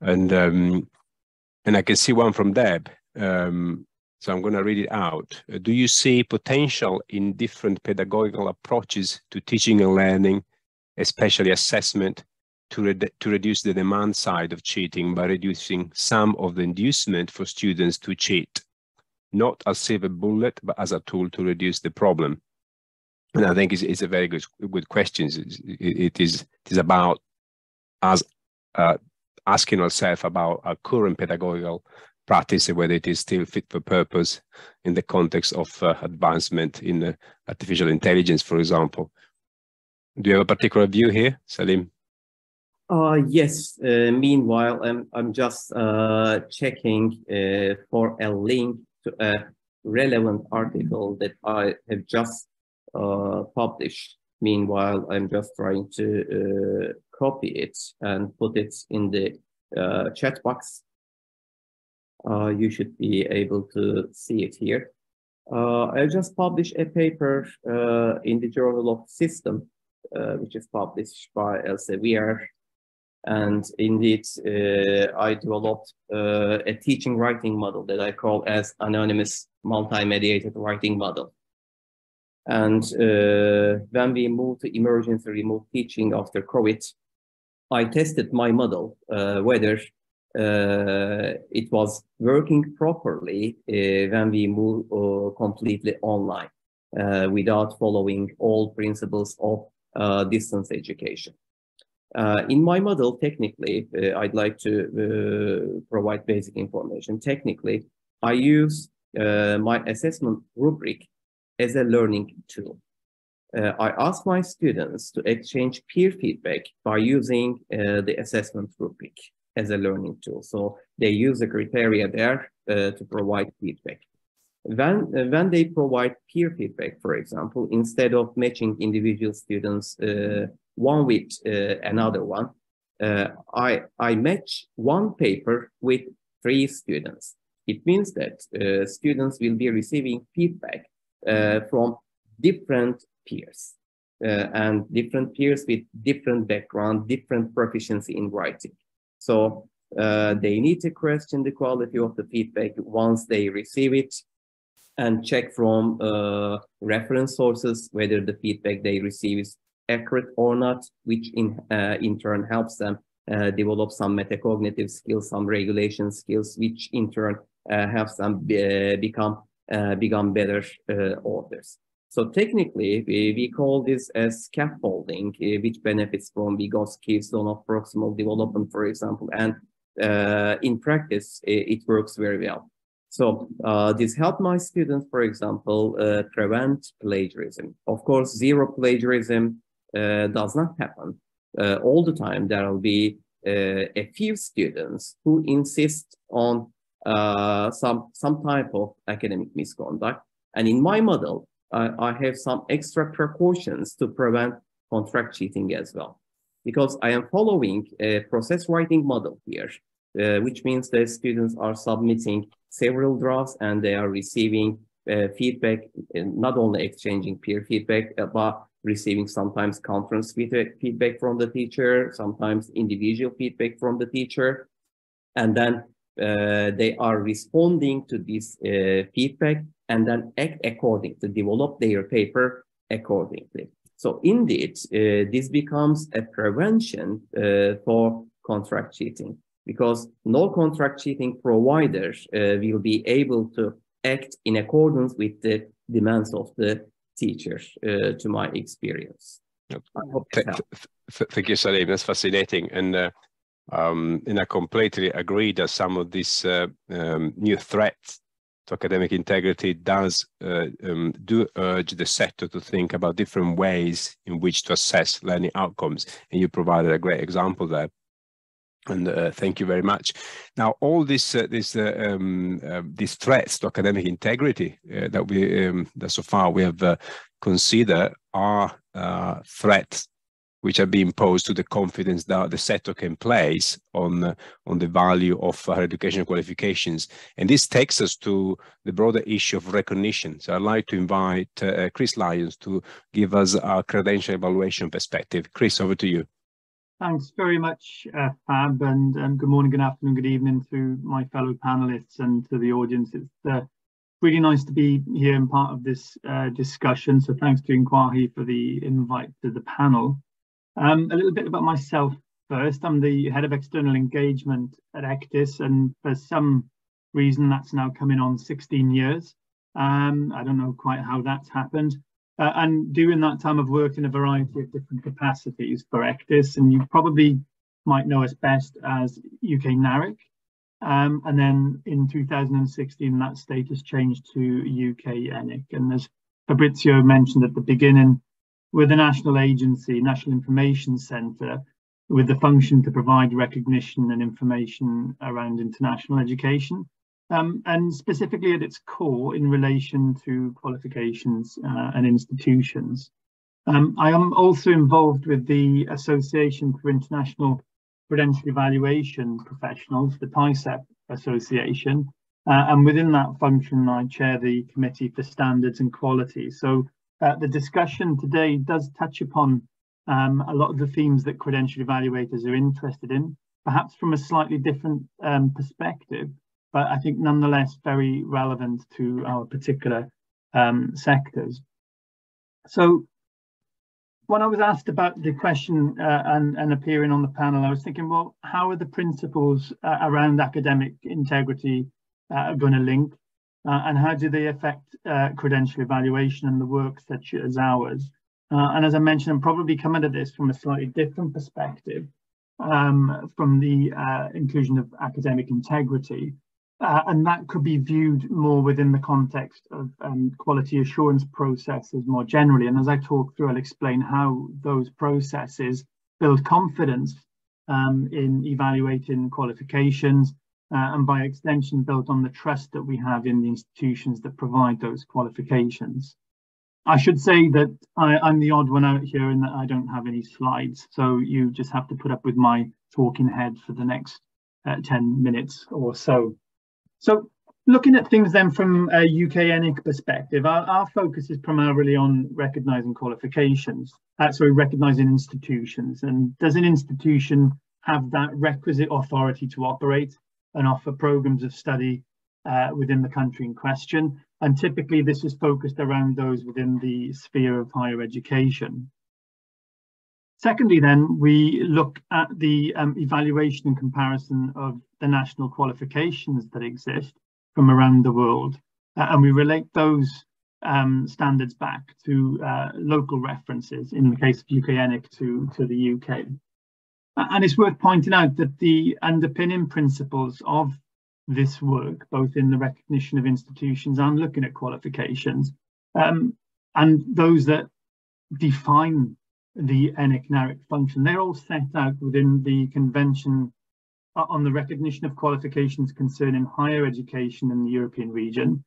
and um, and I can see one from Deb. Um, so I'm going to read it out. Do you see potential in different pedagogical approaches to teaching and learning, especially assessment, to, re to reduce the demand side of cheating by reducing some of the inducement for students to cheat, not as silver bullet, but as a tool to reduce the problem? And I think it's, it's a very good good question. It, it is it is about us uh, asking ourselves about our current pedagogical practice whether it is still fit for purpose in the context of uh, advancement in uh, artificial intelligence, for example. Do you have a particular view here, Salim? Uh, yes. Uh, meanwhile, I'm, I'm just uh, checking uh, for a link to a relevant article that I have just uh, published. Meanwhile, I'm just trying to uh, copy it and put it in the chat box uh, you should be able to see it here. Uh, I just published a paper uh, in the Journal of System, uh, which is published by Elsevier. And indeed, uh, I developed uh, a teaching writing model that I call as anonymous multi-mediated writing model. And when we moved to emergency remote teaching after COVID, I tested my model, whether uh, it was working properly uh, when we move uh, completely online without following all principles of distance education. Uh, in my model, technically, uh, I'd like to uh, provide basic information. Technically, I use my assessment rubric as a learning tool. I ask my students to exchange peer feedback by using the assessment rubric as a learning tool. So they use the criteria there uh, to provide feedback. When, when they provide peer feedback, for example, instead of matching individual students uh, one with uh, another one, uh, I, I match one paper with three students It means that students will be receiving feedback from different peers uh, and different peers with different background, different proficiency in writing. So uh, they need to question the quality of the feedback once they receive it and check from uh, reference sources whether the feedback they receive is accurate or not, which in, uh, in turn helps them uh, develop some metacognitive skills, some regulation skills, which in turn uh, helps them be, become become better authors. So technically, we, we call this as scaffolding, uh, which benefits from Vygotsky's zone of proximal development, for example. And uh, in practice, it, it, works very well. So uh, this helped my students, for example, uh, prevent plagiarism. Of course, zero plagiarism uh, does not happen uh, all the time. There will be a few students who insist on some, some type of academic misconduct. And in my model, I, I have some extra precautions to prevent contract cheating as well. Because I am following a process writing model here, uh, which means that students are submitting several drafts and they are receiving uh, feedback, not only exchanging peer feedback, uh, but receiving sometimes conference feedback, feedback from the teacher, sometimes individual feedback from the teacher. And then uh, they are responding to this uh, feedback and then act accordingly, to develop their paper accordingly. So indeed, uh, this becomes a prevention uh, for contract cheating because no contract cheating provider uh, will be able to act in accordance with the demands of the teachers, uh, to my experience. Thank you, Salim. That's fascinating. And um, and I completely agree that some of these uh, um, new threats to academic integrity does uh, um, do urge the sector to think about different ways in which to assess learning outcomes. And you provided a great example there. And uh, thank you very much. Now, all this, uh, this, uh, um, uh, these threats to academic integrity uh, that we um, that so far we have considered are threats which have been posed to the confidence that the sector can place on, on the value of higher education qualifications. And this takes us to the broader issue of recognition. So I'd like to invite uh, Chris Lyons to give us a credential evaluation perspective. Chris, over to you. Thanks very much, uh, Fab, and um, good morning, good afternoon, good evening to my fellow panelists and to the audience. It's uh, really nice to be here and part of this uh, discussion. So thanks to INQAAHE for the invite to the panel. Um, a little bit about myself first. I'm the head of external engagement at Ecctis, and for some reason that's now coming on 16 years. Um, I don't know quite how that's happened. Uh, and during that time, I've worked in a variety of different capacities for Ecctis, and you probably might know us best as UK NARIC. Um, and then in 2016, that status changed to UK ENIC. And as Fabrizio mentioned at the beginning, with the national agency, National Information Centre, with the function to provide recognition and information around international education, um, and specifically at its core in relation to qualifications uh, and institutions. Um, I am also involved with the Association for International Credential Evaluation Professionals, the TAICEP Association, uh, and within that function, I chair the Committee for Standards and Quality. So uh, the discussion today does touch upon um, a lot of the themes that credential evaluators are interested in, perhaps from a slightly different um, perspective, but I think nonetheless very relevant to our particular um, sectors. So when I was asked about the question uh, and, and, appearing on the panel, I was thinking, well, how are the principles uh, around academic integrity uh, going to link? Uh, and how do they affect uh, credential evaluation and the work such as ours? Uh, and as I mentioned, I'm probably coming at this from a slightly different perspective um, from the uh, inclusion of academic integrity. Uh, and that could be viewed more within the context of um, quality assurance processes more generally. And as I talk through, I'll explain how those processes build confidence um, in evaluating qualifications uh, and by extension built on the trust that we have in the institutions that provide those qualifications. I should say that I, am the odd one out here in that I don't have any slides, so you just have to put up with my talking head for the next uh, 10 minutes or so. So looking at things then from a UK ENIC perspective, our, our focus is primarily on recognising qualifications, uh, sorry, recognising institutions. And does an institution have that requisite authority to operate and offer programmes of study uh, within the country in question? And typically this is focused around those within the sphere of higher education. Secondly, then, we look at the um, evaluation and comparison of the national qualifications that exist from around the world. Uh, and we relate those um, standards back to uh, local references, in the case of UK ENIC to, to the UK. And it's worth pointing out that the underpinning principles of this work, both in the recognition of institutions and looking at qualifications, um, and those that define the ENIC-NARIC function, they're all set out within the Convention on the recognition of qualifications concerning higher education in the European region,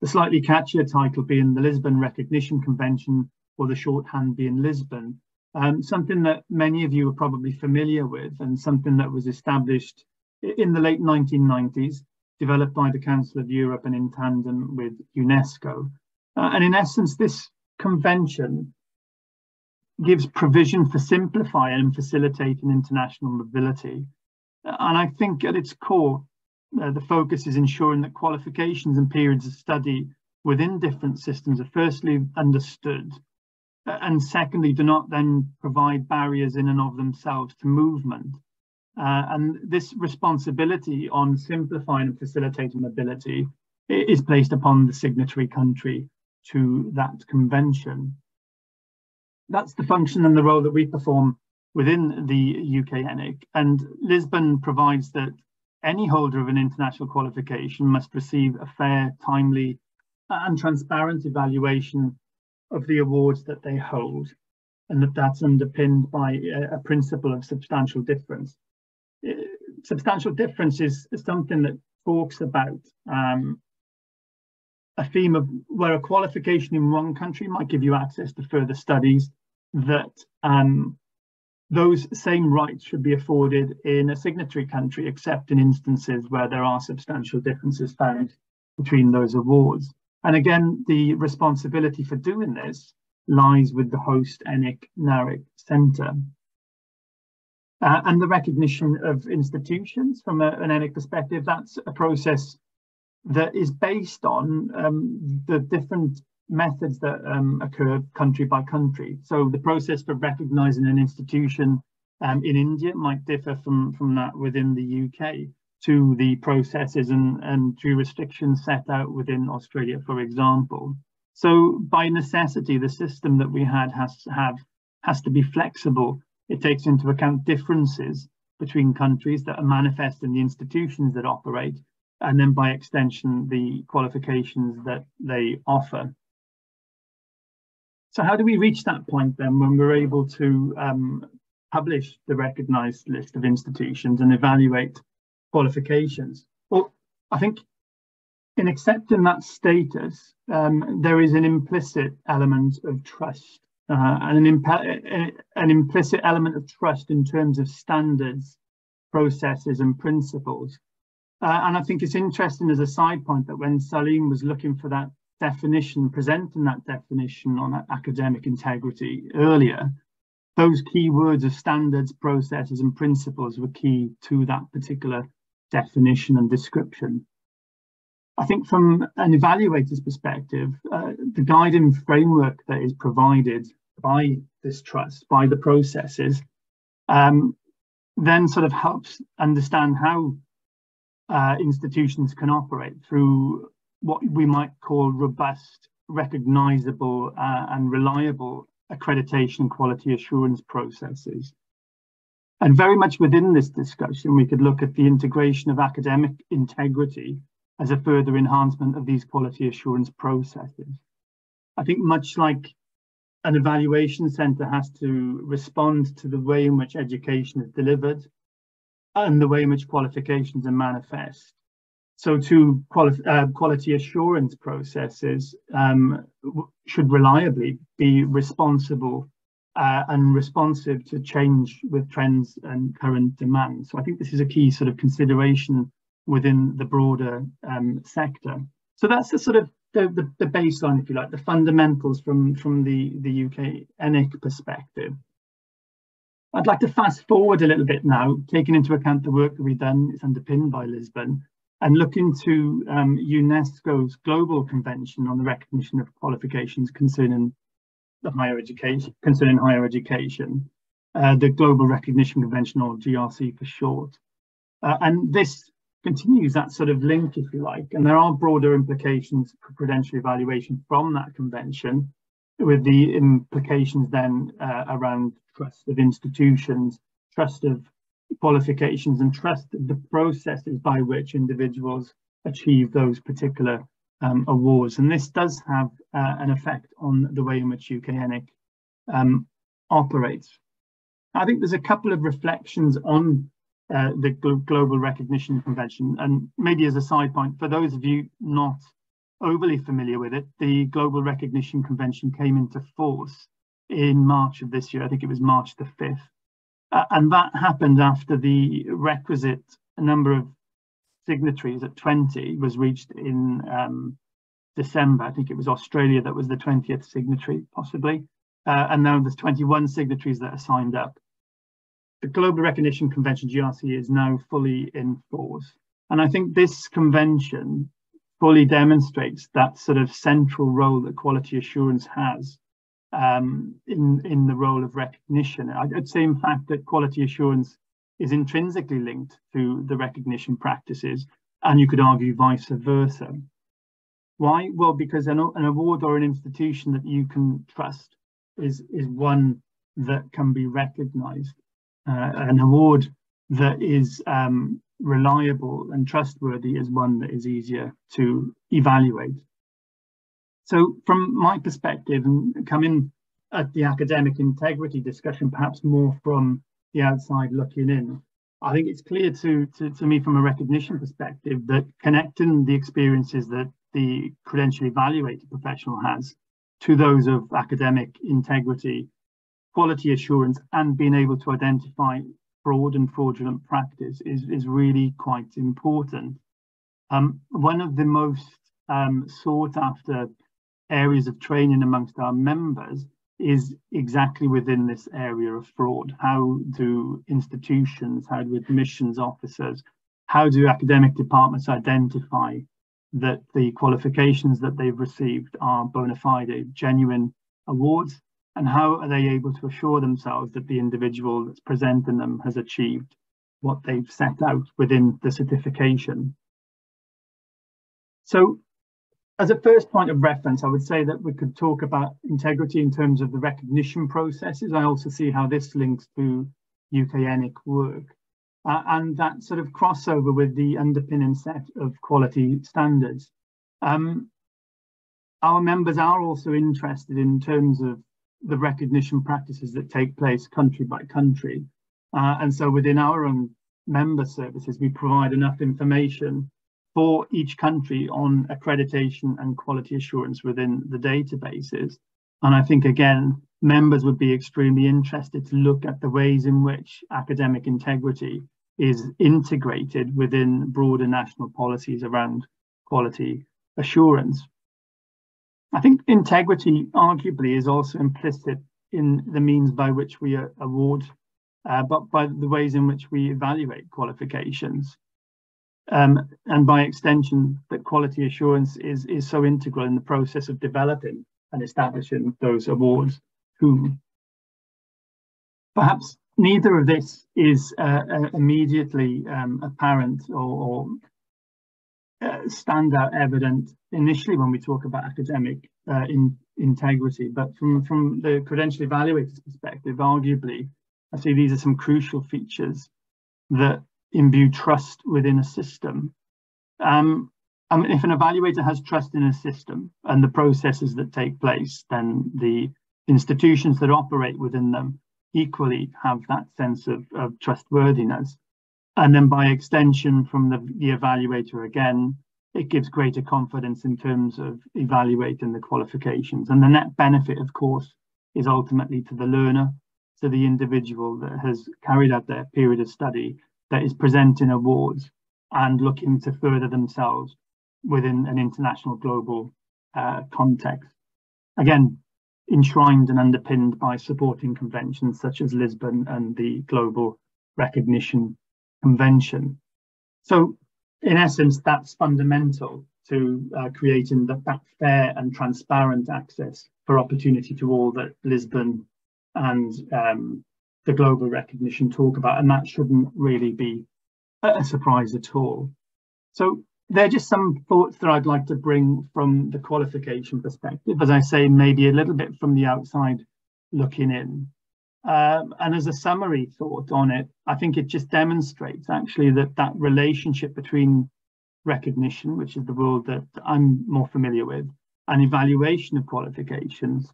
the slightly catchier title being the Lisbon Recognition Convention, or the shorthand being Lisbon, um, something that many of you are probably familiar with and something that was established in the late 1990s, developed by the Council of Europe and in tandem with UNESCO. Uh, and in essence, this convention gives provision for simplifying and facilitating international mobility and I think at its core, uh, the focus is ensuring that qualifications and periods of study within different systems are firstly understood uh, and secondly do not then provide barriers in and of themselves to movement. Uh, and this responsibility on simplifying and facilitating mobility is placed upon the signatory country to that convention. That's the function and the role that we perform within the UK ENIC. And Lisbon provides that any holder of an international qualification must receive a fair, timely, and transparent evaluation of the awards that they hold, and that that's underpinned by a, principle of substantial difference. Uh, substantial difference is, is, something that talks about um, a theme of where a qualification in one country might give you access to further studies that um, those same rights should be afforded in a signatory country, except in instances where there are substantial differences found between those awards. And again, the responsibility for doing this lies with the host ENIC NARIC Centre. Uh, and the recognition of institutions from a, an ENIC perspective, that's a process that is based on um, the different methods that um, occur country by country. So the process for recognizing an institution um, in India might differ from, from that within the UK to the processes and, and jurisdictions set out within Australia, for example. So by necessity, the system that we had has to have has to be flexible. It takes into account differences between countries that are manifest in the institutions that operate, and then by extension, the qualifications that they offer. So how do we reach that point then when we're able to um, publish the recognised list of institutions and evaluate qualifications? Well, I think in accepting that status, um, there is an implicit element of trust uh, and an, imp an implicit element of trust in terms of standards, processes and principles. Uh, and I think it's interesting as a side point that when Salim was looking for that definition, presenting that definition on academic integrity earlier, those key words of standards, processes, and principles were key to that particular definition and description. I think from an evaluator's perspective, uh, the guiding framework that is provided by this trust, by the processes, um, then sort of helps understand how uh, institutions can operate through what we might call robust, recognizable uh, and reliable accreditation quality assurance processes. And very much within this discussion, we could look at the integration of academic integrity as a further enhancement of these quality assurance processes. I think much like an evaluation centre has to respond to the way in which education is delivered and the way in which qualifications are manifest. So two quali uh, quality assurance processes um, should reliably be responsible uh, and responsive to change with trends and current demand. So I think this is a key sort of consideration within the broader um, sector. So that's the sort of the, the, the, baseline, if you like, the fundamentals from, from the, the UK ENIC perspective. I'd like to fast forward a little bit now, taking into account the work that we've done, it's underpinned by Lisbon, and look into um, UNESCO's Global Convention on the Recognition of Qualifications concerning the higher education, concerning higher education, uh, the Global Recognition Convention, or GRC for short. Uh, and this continues that sort of link, if you like. And there are broader implications for credential evaluation from that convention, with the implications then uh, around trust of institutions, trust of qualifications, and trust of the processes by which individuals achieve those particular um, awards. And this does have uh, an effect on the way in which UK ENIC um, operates. I think there's a couple of reflections on uh, the Global Recognition Convention. And maybe as a side point, for those of you not overly familiar with it, the Global Recognition Convention came into force in March of this year. I think it was March the 5th. Uh, and that happened after the requisite number of signatories at 20 was reached in um, December. I think it was Australia that was the 20th signatory, possibly. Uh, and now there's 21 signatories that are signed up the Global Recognition Convention, GRC, is now fully in force. And I think this convention fully demonstrates that sort of central role that quality assurance has um, in, in the role of recognition. I'd say, in fact, that quality assurance is intrinsically linked to the recognition practices, and you could argue vice versa. Why? Well, because an, an award or an institution that you can trust is, is one that can be recognized uh, an award that is um, reliable and trustworthy is one that is easier to evaluate. So from my perspective, and coming at the academic integrity discussion, perhaps more from the outside looking in, I think it's clear to, to, to me from a recognition perspective that connecting the experiences that the credential evaluator professional has to those of academic integrity quality assurance and being able to identify fraud and fraudulent practice is, is really quite important. Um, one of the most um, sought after areas of training amongst our members is exactly within this area of fraud. How do institutions, how do admissions officers, how do academic departments identify that the qualifications that they've received are bona fide, genuine awards and how are they able to assure themselves that the individual that's presenting them has achieved what they've set out within the certification. So as a first point of reference, I would say that we could talk about integrity in terms of the recognition processes. I also see how this links to UK ENIC work. Uh, and that sort of crossover with the underpinning set of quality standards. Um, our members are also interested in terms of the recognition practices that take place country by country. Uh, and so within our own member services, we provide enough information for each country on accreditation and quality assurance within the databases. And I think, again, members would be extremely interested to look at the ways in which academic integrity is integrated within broader national policies around quality assurance. I think integrity arguably is also implicit in the means by which we award, uh, but by the ways in which we evaluate qualifications. Um, and by extension, that quality assurance is, is so integral in the process of developing and establishing those awards. Who perhaps neither of this is uh, uh immediately um, apparent or, or uh, standout evident initially when we talk about academic uh, in, integrity, but from, from the credential evaluator's perspective, arguably, I see these are some crucial features that imbue trust within a system. Um, I mean, if an evaluator has trust in a system and the processes that take place, then the institutions that operate within them equally have that sense of, of trustworthiness. And then by extension from the, the evaluator again, it gives greater confidence in terms of evaluating the qualifications. And the net benefit, of course, is ultimately to the learner, to the individual that has carried out their period of study, that is presenting awards and looking to further themselves within an international global uh, context. Again, enshrined and underpinned by supporting conventions such as Lisbon and the Global Recognition Convention. So in essence, that's fundamental to uh, creating the, fair and transparent access for opportunity to all that Lisbon and um, the global recognition talk about, and that shouldn't really be a surprise at all. So they're just some thoughts that I'd like to bring from the qualification perspective, as I say, maybe a little bit from the outside looking in. Um, and as a summary thought on it, I think it just demonstrates actually that that relationship between recognition, which is the world that I'm more familiar with, and evaluation of qualifications,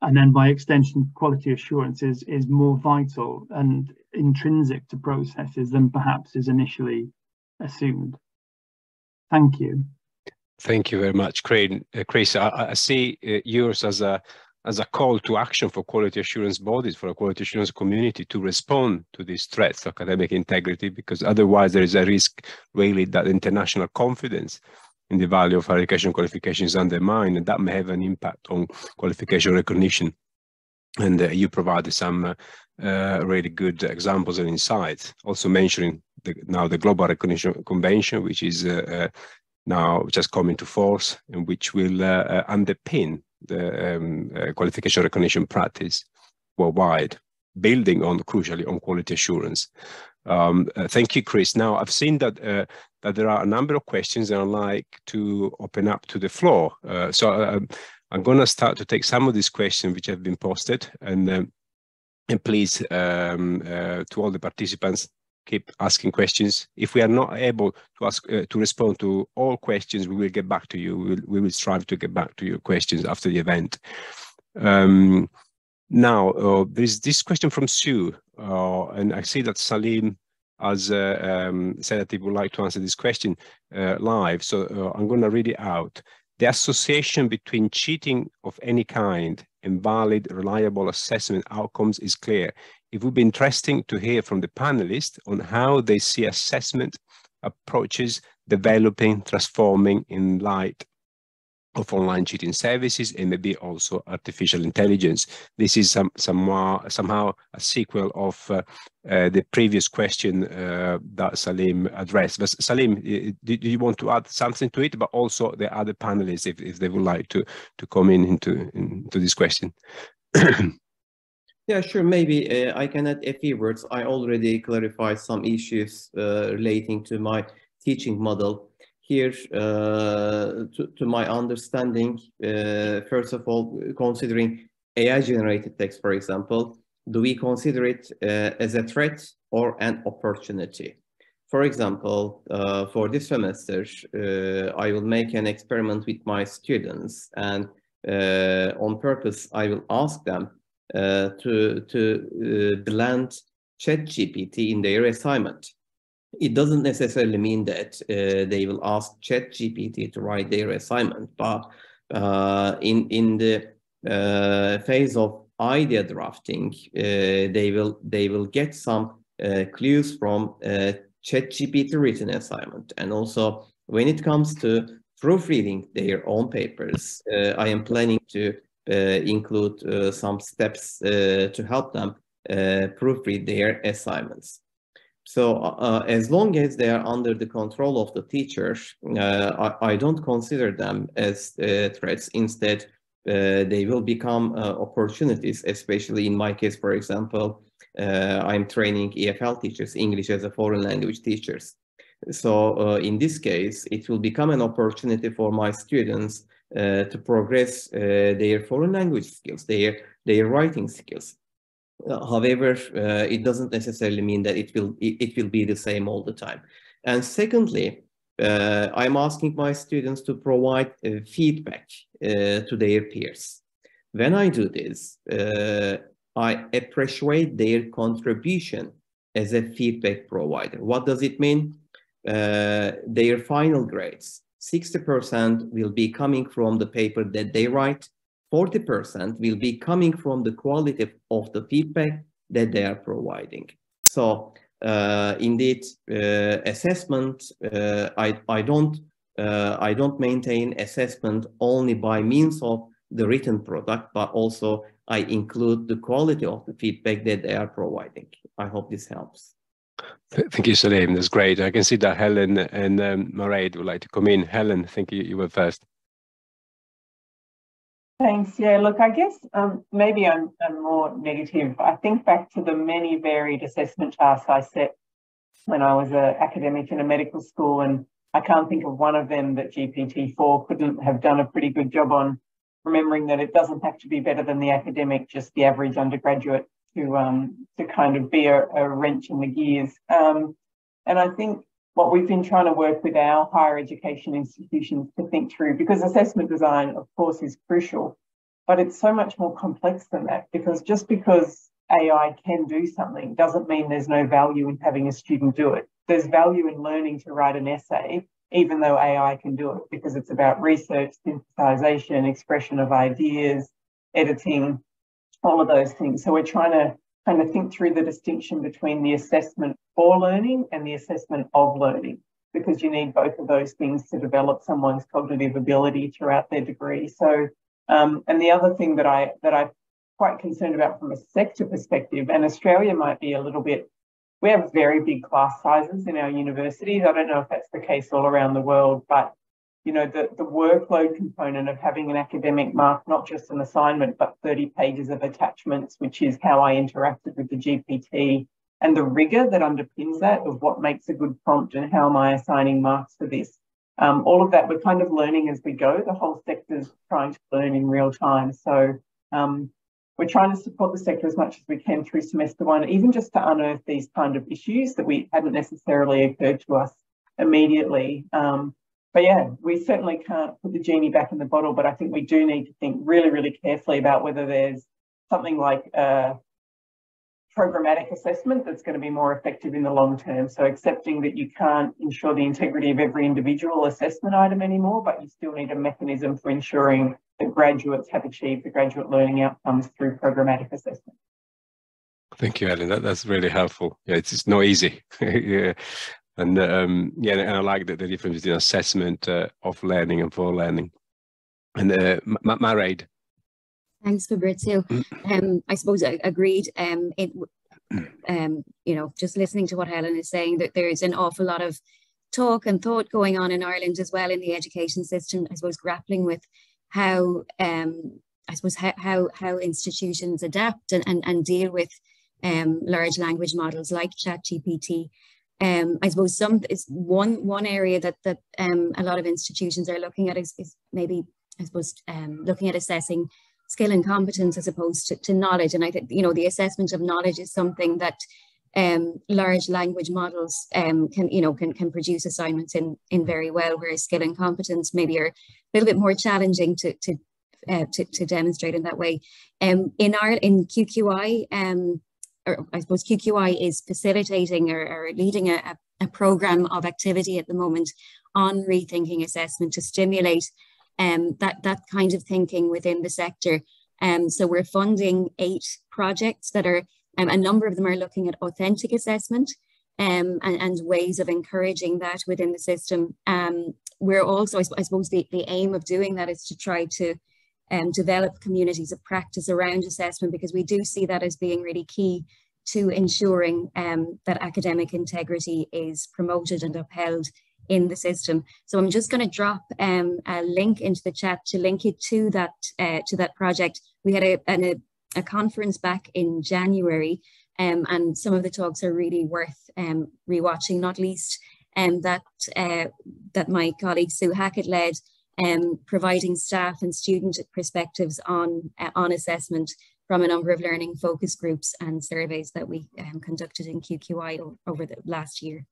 and then by extension, quality assurance is, is more vital and intrinsic to processes than perhaps is initially assumed. Thank you. Thank you very much, uh, Chris. I, I see uh, yours as a as a call to action for quality assurance bodies, for a quality assurance community to respond to these threats to academic integrity, because otherwise there is a risk really that international confidence in the value of higher education qualification is undermined, and that may have an impact on qualification recognition. And uh, you provided some uh, uh, really good examples and insights, also mentioning the, now the Global Recognition Convention, which is uh, uh, now just come into force and which will uh, underpin the um, qualification recognition practice worldwide, building on crucially on quality assurance. Um, thank you, Chris. Now I've seen that that there are a number of questions that I'd like to open up to the floor. So I'm going to start to take some of these questions which have been posted, and um, and please um, uh, to all the participants keep asking questions. If we are not able to ask uh, to respond to all questions, we will get back to you. We will, we will strive to get back to your questions after the event. Um, now, uh, there's this question from Sue, uh, and I see that Salim has uh, um, said that he would like to answer this question uh, live. So uh, I'm going to read it out. The association between cheating of any kind and valid, reliable assessment outcomes is clear. It would be interesting to hear from the panelists on how they see assessment approaches developing, transforming in light of online cheating services and maybe also artificial intelligence. This is some, somehow, somehow a sequel of uh, uh, the previous question uh, that Salim addressed. But Salim, do, do, you want to add something to it, but also the other panelists if, if they would like to, to come in into, into this question? Yeah, sure. Maybe uh, I can add a few words. I already clarified some issues uh, relating to my teaching model. Here, uh, to, to, my understanding, uh, first of all, considering AI-generated text, for example, do we consider it uh, as a threat or an opportunity? For example, uh, for this semester, I will make an experiment with my students and on purpose, I will ask them uh, to, to uh, blend ChatGPT in their assignment. It doesn't necessarily mean that uh, they will ask ChatGPT to write their assignment, but in, in the phase of idea drafting, they will they will get some clues from ChatGPT written assignment. And also when it comes to proofreading their own papers, uh, I am planning to uh, include uh, some steps uh, to help them proofread their assignments. So uh, as long as they are under the control of the teachers, uh, I, I, don't consider them as uh, threats. Instead, they will become opportunities, especially in my case, for example, I'm training EFL teachers, English as a foreign language teachers. So in this case, it will become an opportunity for my students uh, to progress uh, their foreign language skills, their, their writing skills. Uh, however, uh, it doesn't necessarily mean that it will, it, it, will be the same all the time. And secondly, uh, I'm asking my students to provide uh, feedback to their peers. When I do this, I appreciate their contribution as a feedback provider. What does it mean? Uh, their final grades 60% will be coming from the paper that they write, 40% will be coming from the quality of the feedback that they are providing. So uh, indeed, uh, assessment, uh, I, I, don't, uh, I don't maintain assessment only by means of the written product, but also I include the quality of the feedback that they are providing. I hope this helps. Thank you, Salim. That's great. I can see that Helen and um, Mairead would like to come in. Helen, thank you, you were first. Thanks. Yeah, look, I guess um, maybe I'm, I'm, more negative. I think back to the many varied assessment tasks I set when I was an academic in a medical school, and I can't think of one of them that GPT-4 couldn't have done a pretty good job on, remembering that it doesn't have to be better than the academic, just the average undergraduate to um, to kind of be a, a wrench in the gears. Um, and I think what we've been trying to work with our higher education institutions to think through, because assessment design, of course, is crucial, but it's so much more complex than that. Because just because AI can do something doesn't mean there's no value in having a student do it. There's value in learning to write an essay, even though AI can do it, because it's about research, synthesization, expression of ideas, editing, all of those things. So we're trying to kind of think through the distinction between the assessment for learning and the assessment of learning, because you need both of those things to develop someone's cognitive ability throughout their degree. So, um, and the other thing that I that I'm quite concerned about from a sector perspective, and Australia might be a little bit. We have very big class sizes in our universities. I don't know if that's the case all around the world, but you know, the, the workload component of having an academic mark, not just an assignment, but 30 pages of attachments, which is how I interacted with the GPT, and the rigor that underpins that of what makes a good prompt and how am I assigning marks for this. Um, all of that we're kind of learning as we go. The whole sector is trying to learn in real time. So um, we're trying to support the sector as much as we can through semester one, even just to unearth these kind of issues that we hadn't necessarily occurred to us immediately. Um, but yeah, we certainly can't put the genie back in the bottle, but I think we do need to think really, really carefully about whether there's something like a programmatic assessment that's going to be more effective in the long term. So accepting that you can't ensure the integrity of every individual assessment item anymore, but you still need a mechanism for ensuring that graduates have achieved the graduate learning outcomes through programmatic assessment. Thank you, Ellen. That, that's really helpful. Yeah, it's, it's not easy. yeah. And um, yeah, and I like the, the difference between assessment uh, of learning and for learning. And uh, Mairead. Thanks, Fabrizio. Mm. Um, I suppose I agreed. Um, it, um, you know, just listening to what Helen is saying, that there is an awful lot of talk and thought going on in Ireland as well in the education system. I suppose grappling with how, um, I suppose how how, how institutions adapt and, and, and deal with um, large language models like ChatGPT um, I suppose some is one one area that that um, a lot of institutions are looking at is, is maybe I suppose um, looking at assessing skill and competence as opposed to, to knowledge. And I think you know the assessment of knowledge is something that um, large language models um, can you know can can produce assignments in in very well, whereas skill and competence maybe are a little bit more challenging to to uh, to, to demonstrate in that way. Um, in our in QQI, um, or I suppose QQI is facilitating or, or leading a, a, program of activity at the moment on rethinking assessment to stimulate um, that, that kind of thinking within the sector. Um, so we're funding eight projects that are, um, a number of them are looking at authentic assessment um, and, and ways of encouraging that within the system. Um, we're also, I, I suppose the, the aim of doing that is to try to um, develop communities of practice around assessment because we do see that as being really key to ensuring um, that academic integrity is promoted and upheld in the system. So I'm just going to drop um, a link into the chat to link it to that uh, to that project. We had a, a, a conference back in January um, and some of the talks are really worth um, rewatching, not least um, that, uh, that my colleague Sue Hackett led um, providing staff and student perspectives on, uh, on assessment from a number of learning focus groups and surveys that we um, conducted in QQI over the last year.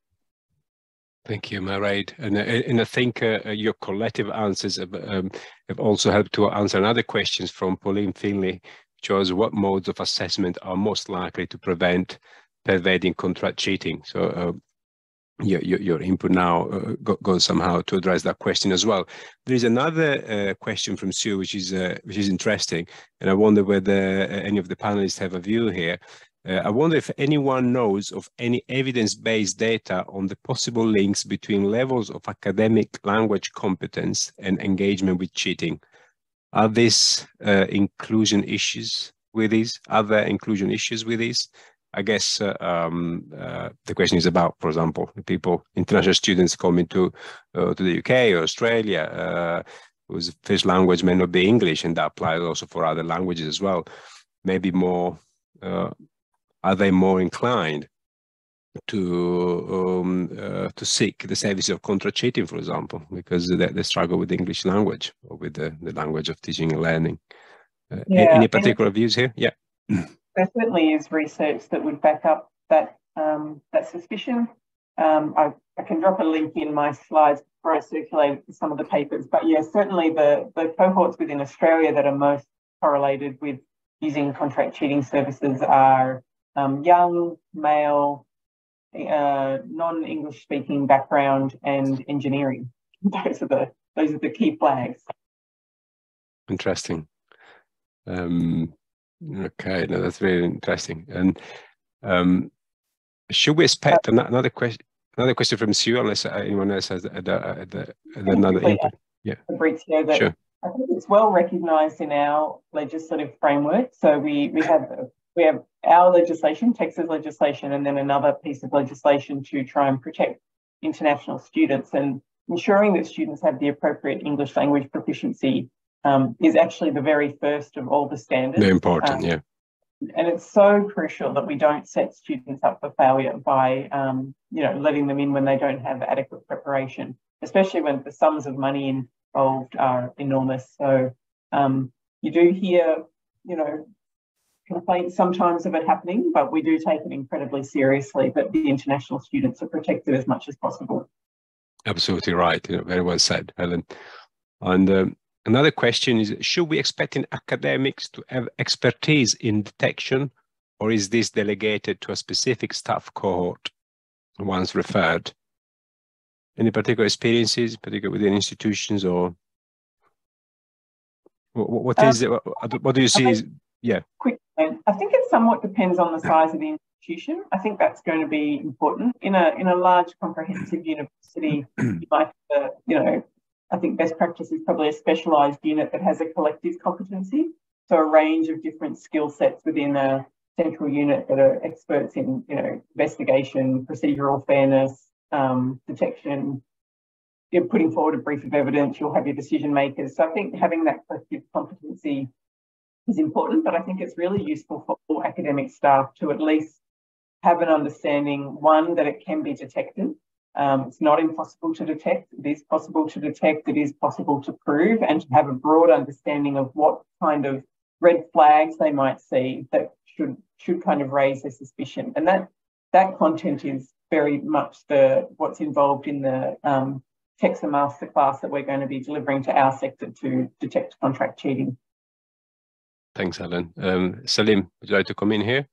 Thank you, Mairead. And, uh, and I think uh, uh, your collective answers have, um, have, also helped to answer another questions from Pauline Finley, which was what modes of assessment are most likely to prevent pervading contract cheating. So uh, your, your, your input now uh, goes somehow to address that question as well. There is another uh, question from Sue, which is uh, which is interesting, and I wonder whether uh, any of the panelists have a view here. Uh, I wonder if anyone knows of any evidence-based data on the possible links between levels of academic language competence and engagement with cheating. Are these uh, inclusion issues with these? Are there inclusion issues with these? I guess uh, um, uh, the question is about, for example, people, international students coming to uh, to the UK or Australia, uh, whose first language may not be English, and that applies also for other languages as well. Maybe more are they more inclined to um, uh, to seek the service of contra cheating, for example, because they, they, struggle with the English language or with the, the language of teaching and learning. Uh, yeah, any particular views here? Yeah. There certainly is research that would back up that um, that suspicion. Um, I, I, can drop a link in my slides before I circulate some of the papers, but yeah, certainly the, the cohorts within Australia that are most correlated with using contract cheating services are um, young, male, uh, non-English speaking background and engineering. Those are the those are the key flags. Interesting. Um, okay, no, that's very interesting. And um, should we expect uh, another question? Another question from Sue, unless anyone else has a, a, a, another input. Yeah. Fabrizio, that sure. I think it's well recognised in our legislative framework. So we we have we have our legislation, TEQSA legislation, and then another piece of legislation to try and protect international students and ensuring that students have the appropriate English language proficiency um, is actually the very first of all the standards. Very important, um, yeah. And it's so crucial that we don't set students up for failure by, um, you know, letting them in when they don't have adequate preparation, especially when the sums of money involved are enormous. So um, you do hear, you know, complaints sometimes of it happening, but we do take it incredibly seriously that the international students are protected as much as possible. Absolutely right. You know, very well said, Helen. And um, another question is, should we expect in academics to have expertise in detection, or is this delegated to a specific staff cohort once referred? Any particular experiences, particularly within institutions, or what, what is um, it? What do you see? Is, yeah. Quick I think it somewhat depends on the size of the institution. I think that's going to be important. In a in a large comprehensive university, you might have, you know, I think best practice is probably a specialised unit that has a collective competency. So a range of different skill sets within a central unit that are experts in, you know, investigation, procedural fairness, um, detection. You're putting forward a brief of evidence. You'll have your decision makers. So I think having that collective competency is important, but I think it's really useful for all academic staff to at least have an understanding, one, that it can be detected. Um, it's not impossible to detect. It is possible to detect. It is possible to prove and to have a broad understanding of what kind of red flags they might see that should should kind of raise their suspicion. And that that content is very much the what's involved in the um, TEQSA masterclass that we're going to be delivering to our sector to detect contract cheating. Thanks, Alan. Um, Salim, would you like to come in here?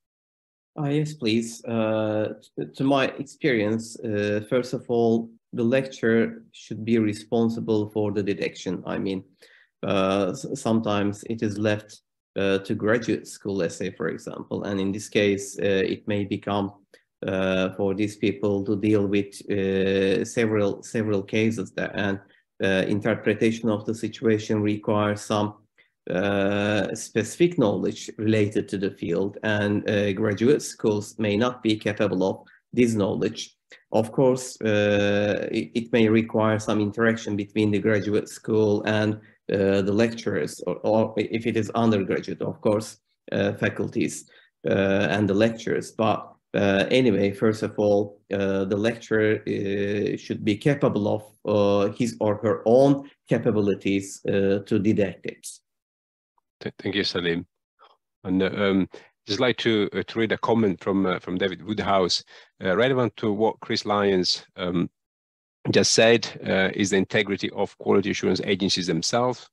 Uh, yes, please. Uh, to my experience, uh, first of all, the lecturer should be responsible for the detection. I mean, uh, sometimes it is left uh, to graduate school, let's say, for example, and in this case, uh, it may become for these people to deal with several several cases there, and interpretation of the situation requires some uh, specific knowledge related to the field and uh, graduate schools may not be capable of this knowledge. Of course, uh, it, it, may require some interaction between the graduate school and uh, the lecturers, or, or, if it is undergraduate, of course, uh, faculties and the lecturers. But anyway, first of all, the lecturer should be capable of his or her own capabilities to detect it. Thank you, Salim. And um, just like to uh, to read a comment from uh, from David Woodhouse, uh, relevant to what Chris Lyons um, just said, uh, is the integrity of quality assurance agencies themselves.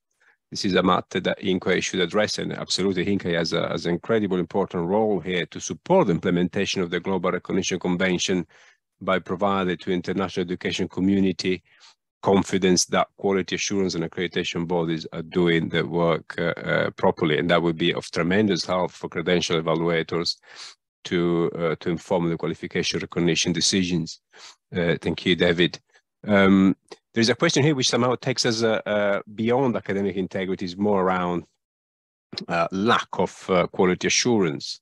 This is a matter that INQAAHE should address, and absolutely INQAAHE has, has an incredible important role here to support the implementation of the Global Recognition Convention by providing to international education community confidence that quality assurance and accreditation bodies are doing the work uh, uh, properly. And that would be of tremendous help for credential evaluators to uh, to inform the qualification recognition decisions. Uh, thank you, David. Um, there's a question here which somehow takes us uh, uh, beyond academic integrity, is more around lack of quality assurance.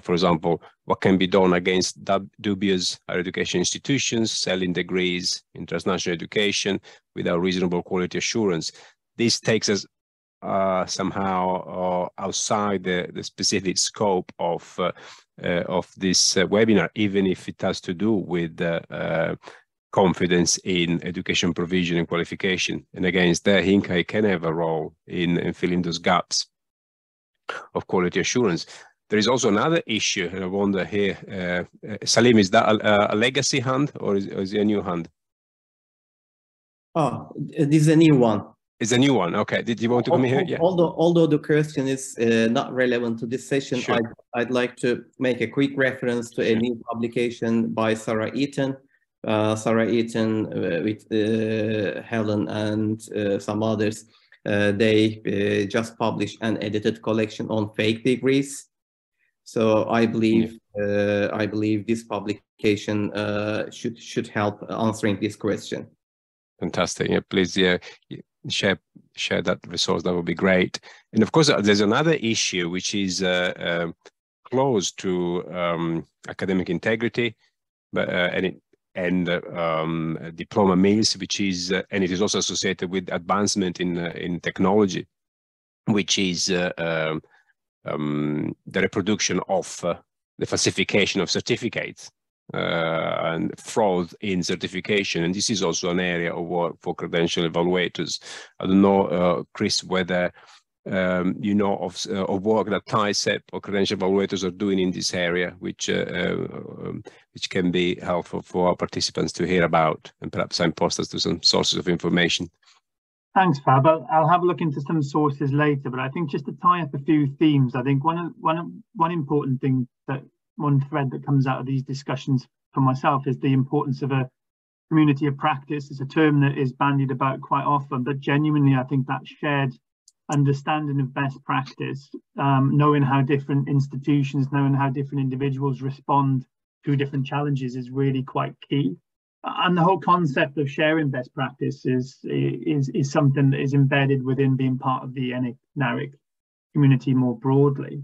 For example, what can be done against dubious higher education institutions selling degrees in transnational education without reasonable quality assurance? This takes us uh, somehow uh, outside the, the specific scope of uh, uh of this uh, webinar, even if it has to do with uh, confidence in education provision and qualification. And against that, INQAAHE can have a role in, in filling those gaps of quality assurance. There is also another issue, and I wonder here, Salim, is that a, a legacy hand or is, or is, it a new hand? Oh, this is a new one. It's a new one. Okay. Did you want to come here? Yeah. Although, although the question is uh, not relevant to this session, sure. I'd, I'd, like to make a quick reference to sure. a new publication by Sarah Eaton. Uh, Sarah Eaton uh, with uh, Helen and uh, some others. Uh, they just published an edited collection on fake degrees. So I believe yeah. I believe this publication should should help answering this question. Fantastic. Yeah, please. Yeah, share share that resource, that would be great. And of course, uh, there's another issue which is uh, uh, close to um, academic integrity, but uh, and it, and uh, um, diploma mills, which is uh, and it is also associated with advancement in in technology, which is um, um, the reproduction of the falsification of certificates uh, and fraud in certification. And this is also an area of work for credential evaluators. I don't know, uh, Chris, whether um, you know of, uh, of work that TAICEP or credential evaluators are doing in this area, which uh, uh, um, which can be helpful for our participants to hear about and perhaps signpost us to some sources of information. Thanks, Fab. I'll, I'll, have a look into some sources later, but I think just to tie up a few themes, I think one one one important thing that one thread that comes out of these discussions for myself is the importance of a community of practice. It's a term that is bandied about quite often, but genuinely, I think that shared understanding of best practice, um, knowing how different institutions, knowing how different individuals respond to different challenges is really quite key. And the whole concept of sharing best practice is, is, is something that is embedded within being part of the NARIC community more broadly.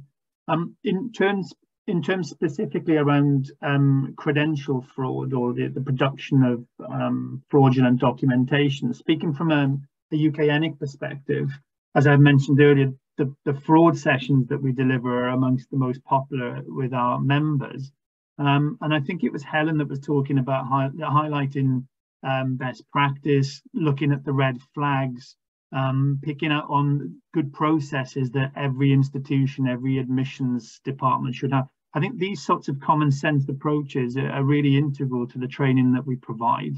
Um, in terms in terms specifically around um, credential fraud or the, the production of um, fraudulent documentation, speaking from a, a UK ENIC perspective, as I mentioned earlier, the, the fraud sessions that we deliver are amongst the most popular with our members. Um, and I think it was Helen that was talking about high, highlighting um, best practice, looking at the red flags, um, picking up on good processes that every institution, every admissions department should have. I think these sorts of common sense approaches are really integral to the training that we provide.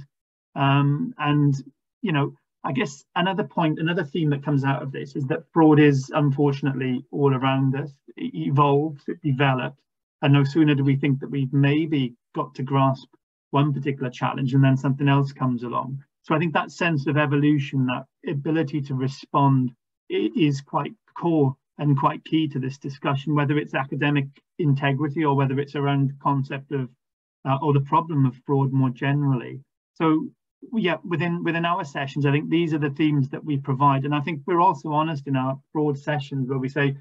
Um, and, you know, I guess another point, another theme that comes out of this is that fraud is unfortunately all around us. It evolves, it develops. And no sooner do we think that we've maybe got to grasp one particular challenge and then something else comes along. So I think that sense of evolution, that ability to respond is quite core and quite key to this discussion, whether it's academic integrity or whether it's around the concept of uh, or the problem of fraud more generally. So yeah, within within our sessions, I think these are the themes that we provide, and I think we're also honest in our fraud sessions where we say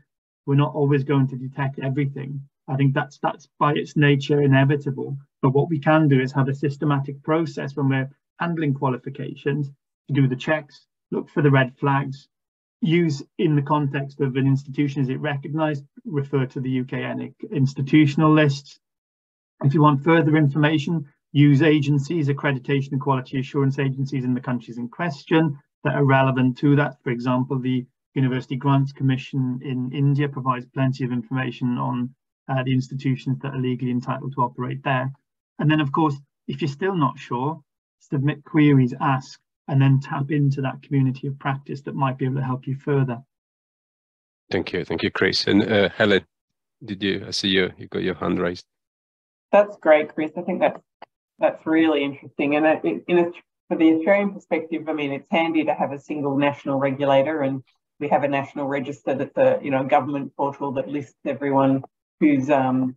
we're not always going to detect everything. I think that's that's by its nature inevitable. But what we can do is have a systematic process when we're handling qualifications to do the checks, look for the red flags, use in the context of an institution is it recognized, refer to the UK ENIC institutional lists. If you want further information, use agencies, accreditation and quality assurance agencies in the countries in question that are relevant to that. For example, the University Grants Commission in India provides plenty of information on uh, the institutions that are legally entitled to operate there. And then, of course, if you're still not sure, submit queries, ask, and then tap into that community of practice that might be able to help you further. Thank you. Thank you, Chris. And uh, Helen, did you, I see you, you got your hand raised. That's great, Chris. I think that's, that's really interesting. And it, in a, for the Australian perspective, I mean, it's handy to have a single national regulator and we have a national register that's a, you know, government portal that lists everyone who's um,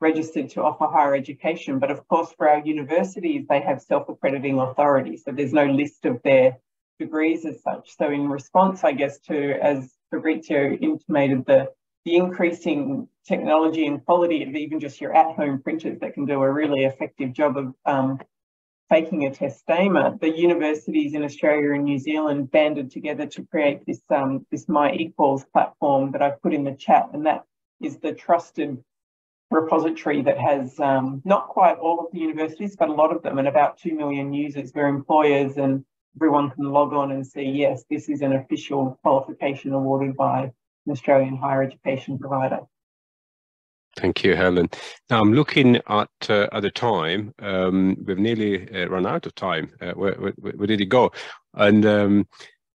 registered to offer higher education. But of course, for our universities, they have self-accrediting authority. So there's no list of their degrees as such. So in response, I guess, to, as Fabrizio intimated, the, the increasing technology and quality of even just your at-home printers that can do a really effective job of um, faking a testamur, the universities in Australia and New Zealand banded together to create this, um, this My eQuals platform that I've put in the chat. And that is the trusted repository that has um, not quite all of the universities, but a lot of them and about 2 million users where employers and everyone can log on and see, yes, this is an official qualification awarded by an Australian higher education provider. Thank you, Helen. Now I'm looking at uh, at the time. Um, we've nearly uh, run out of time. Uh, where, where, where, did it go? And um,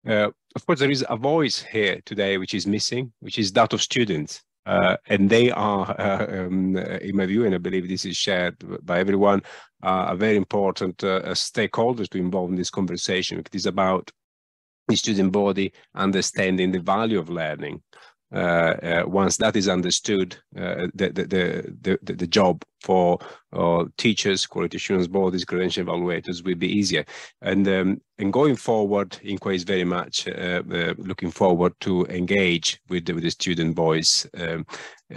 uh, of course, there is a voice here today which is missing, which is that of students. Uh, and they are, uh, um, in my view, and I believe this is shared by everyone, uh, a very important uh, stakeholders to involve in this conversation. It is about the student body understanding the value of learning once that is understood, uh, the, the, the, the, job for teachers, quality assurance bodies, credential evaluators will be easier. And, um, and going forward, INQAAHE is very much looking forward to engage with the, with the student voice um,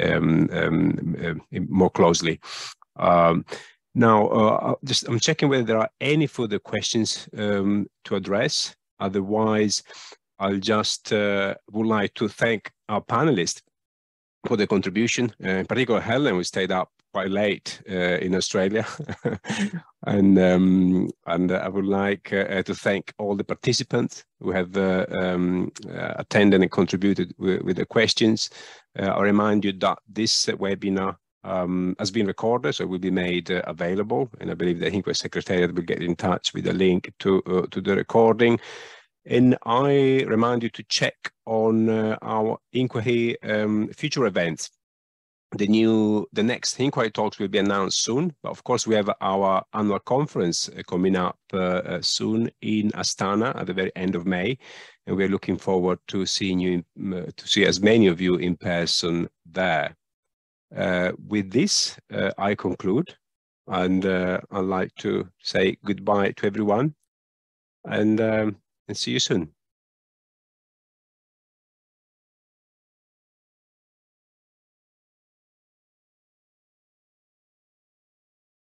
um, more closely. Now, uh, just I'm checking whether there are any further questions um, to address. Otherwise, I'll just uh, would like to thank our panelists for the contribution, uh, in particular Helen, who stayed up quite late uh, in Australia. and um, and I would like uh, to thank all the participants who have uh, um, uh, attended and contributed with, the questions. I remind you that this webinar um, has been recorded, so it will be made uh, available. And I believe the INQAAHE Secretariat will get in touch with a link to uh, to the recording. And I remind you to check on uh, our INQAAHE um, future events. The new, the next INQAAHE talks will be announced soon, but of course we have our annual conference uh, coming up uh, uh, soon in Astana at the very end of May, and we're looking forward to seeing you, in, uh, to see as many of you in person there. Uh, with this, I conclude, and I'd like to say goodbye to everyone, and um, and see you soon.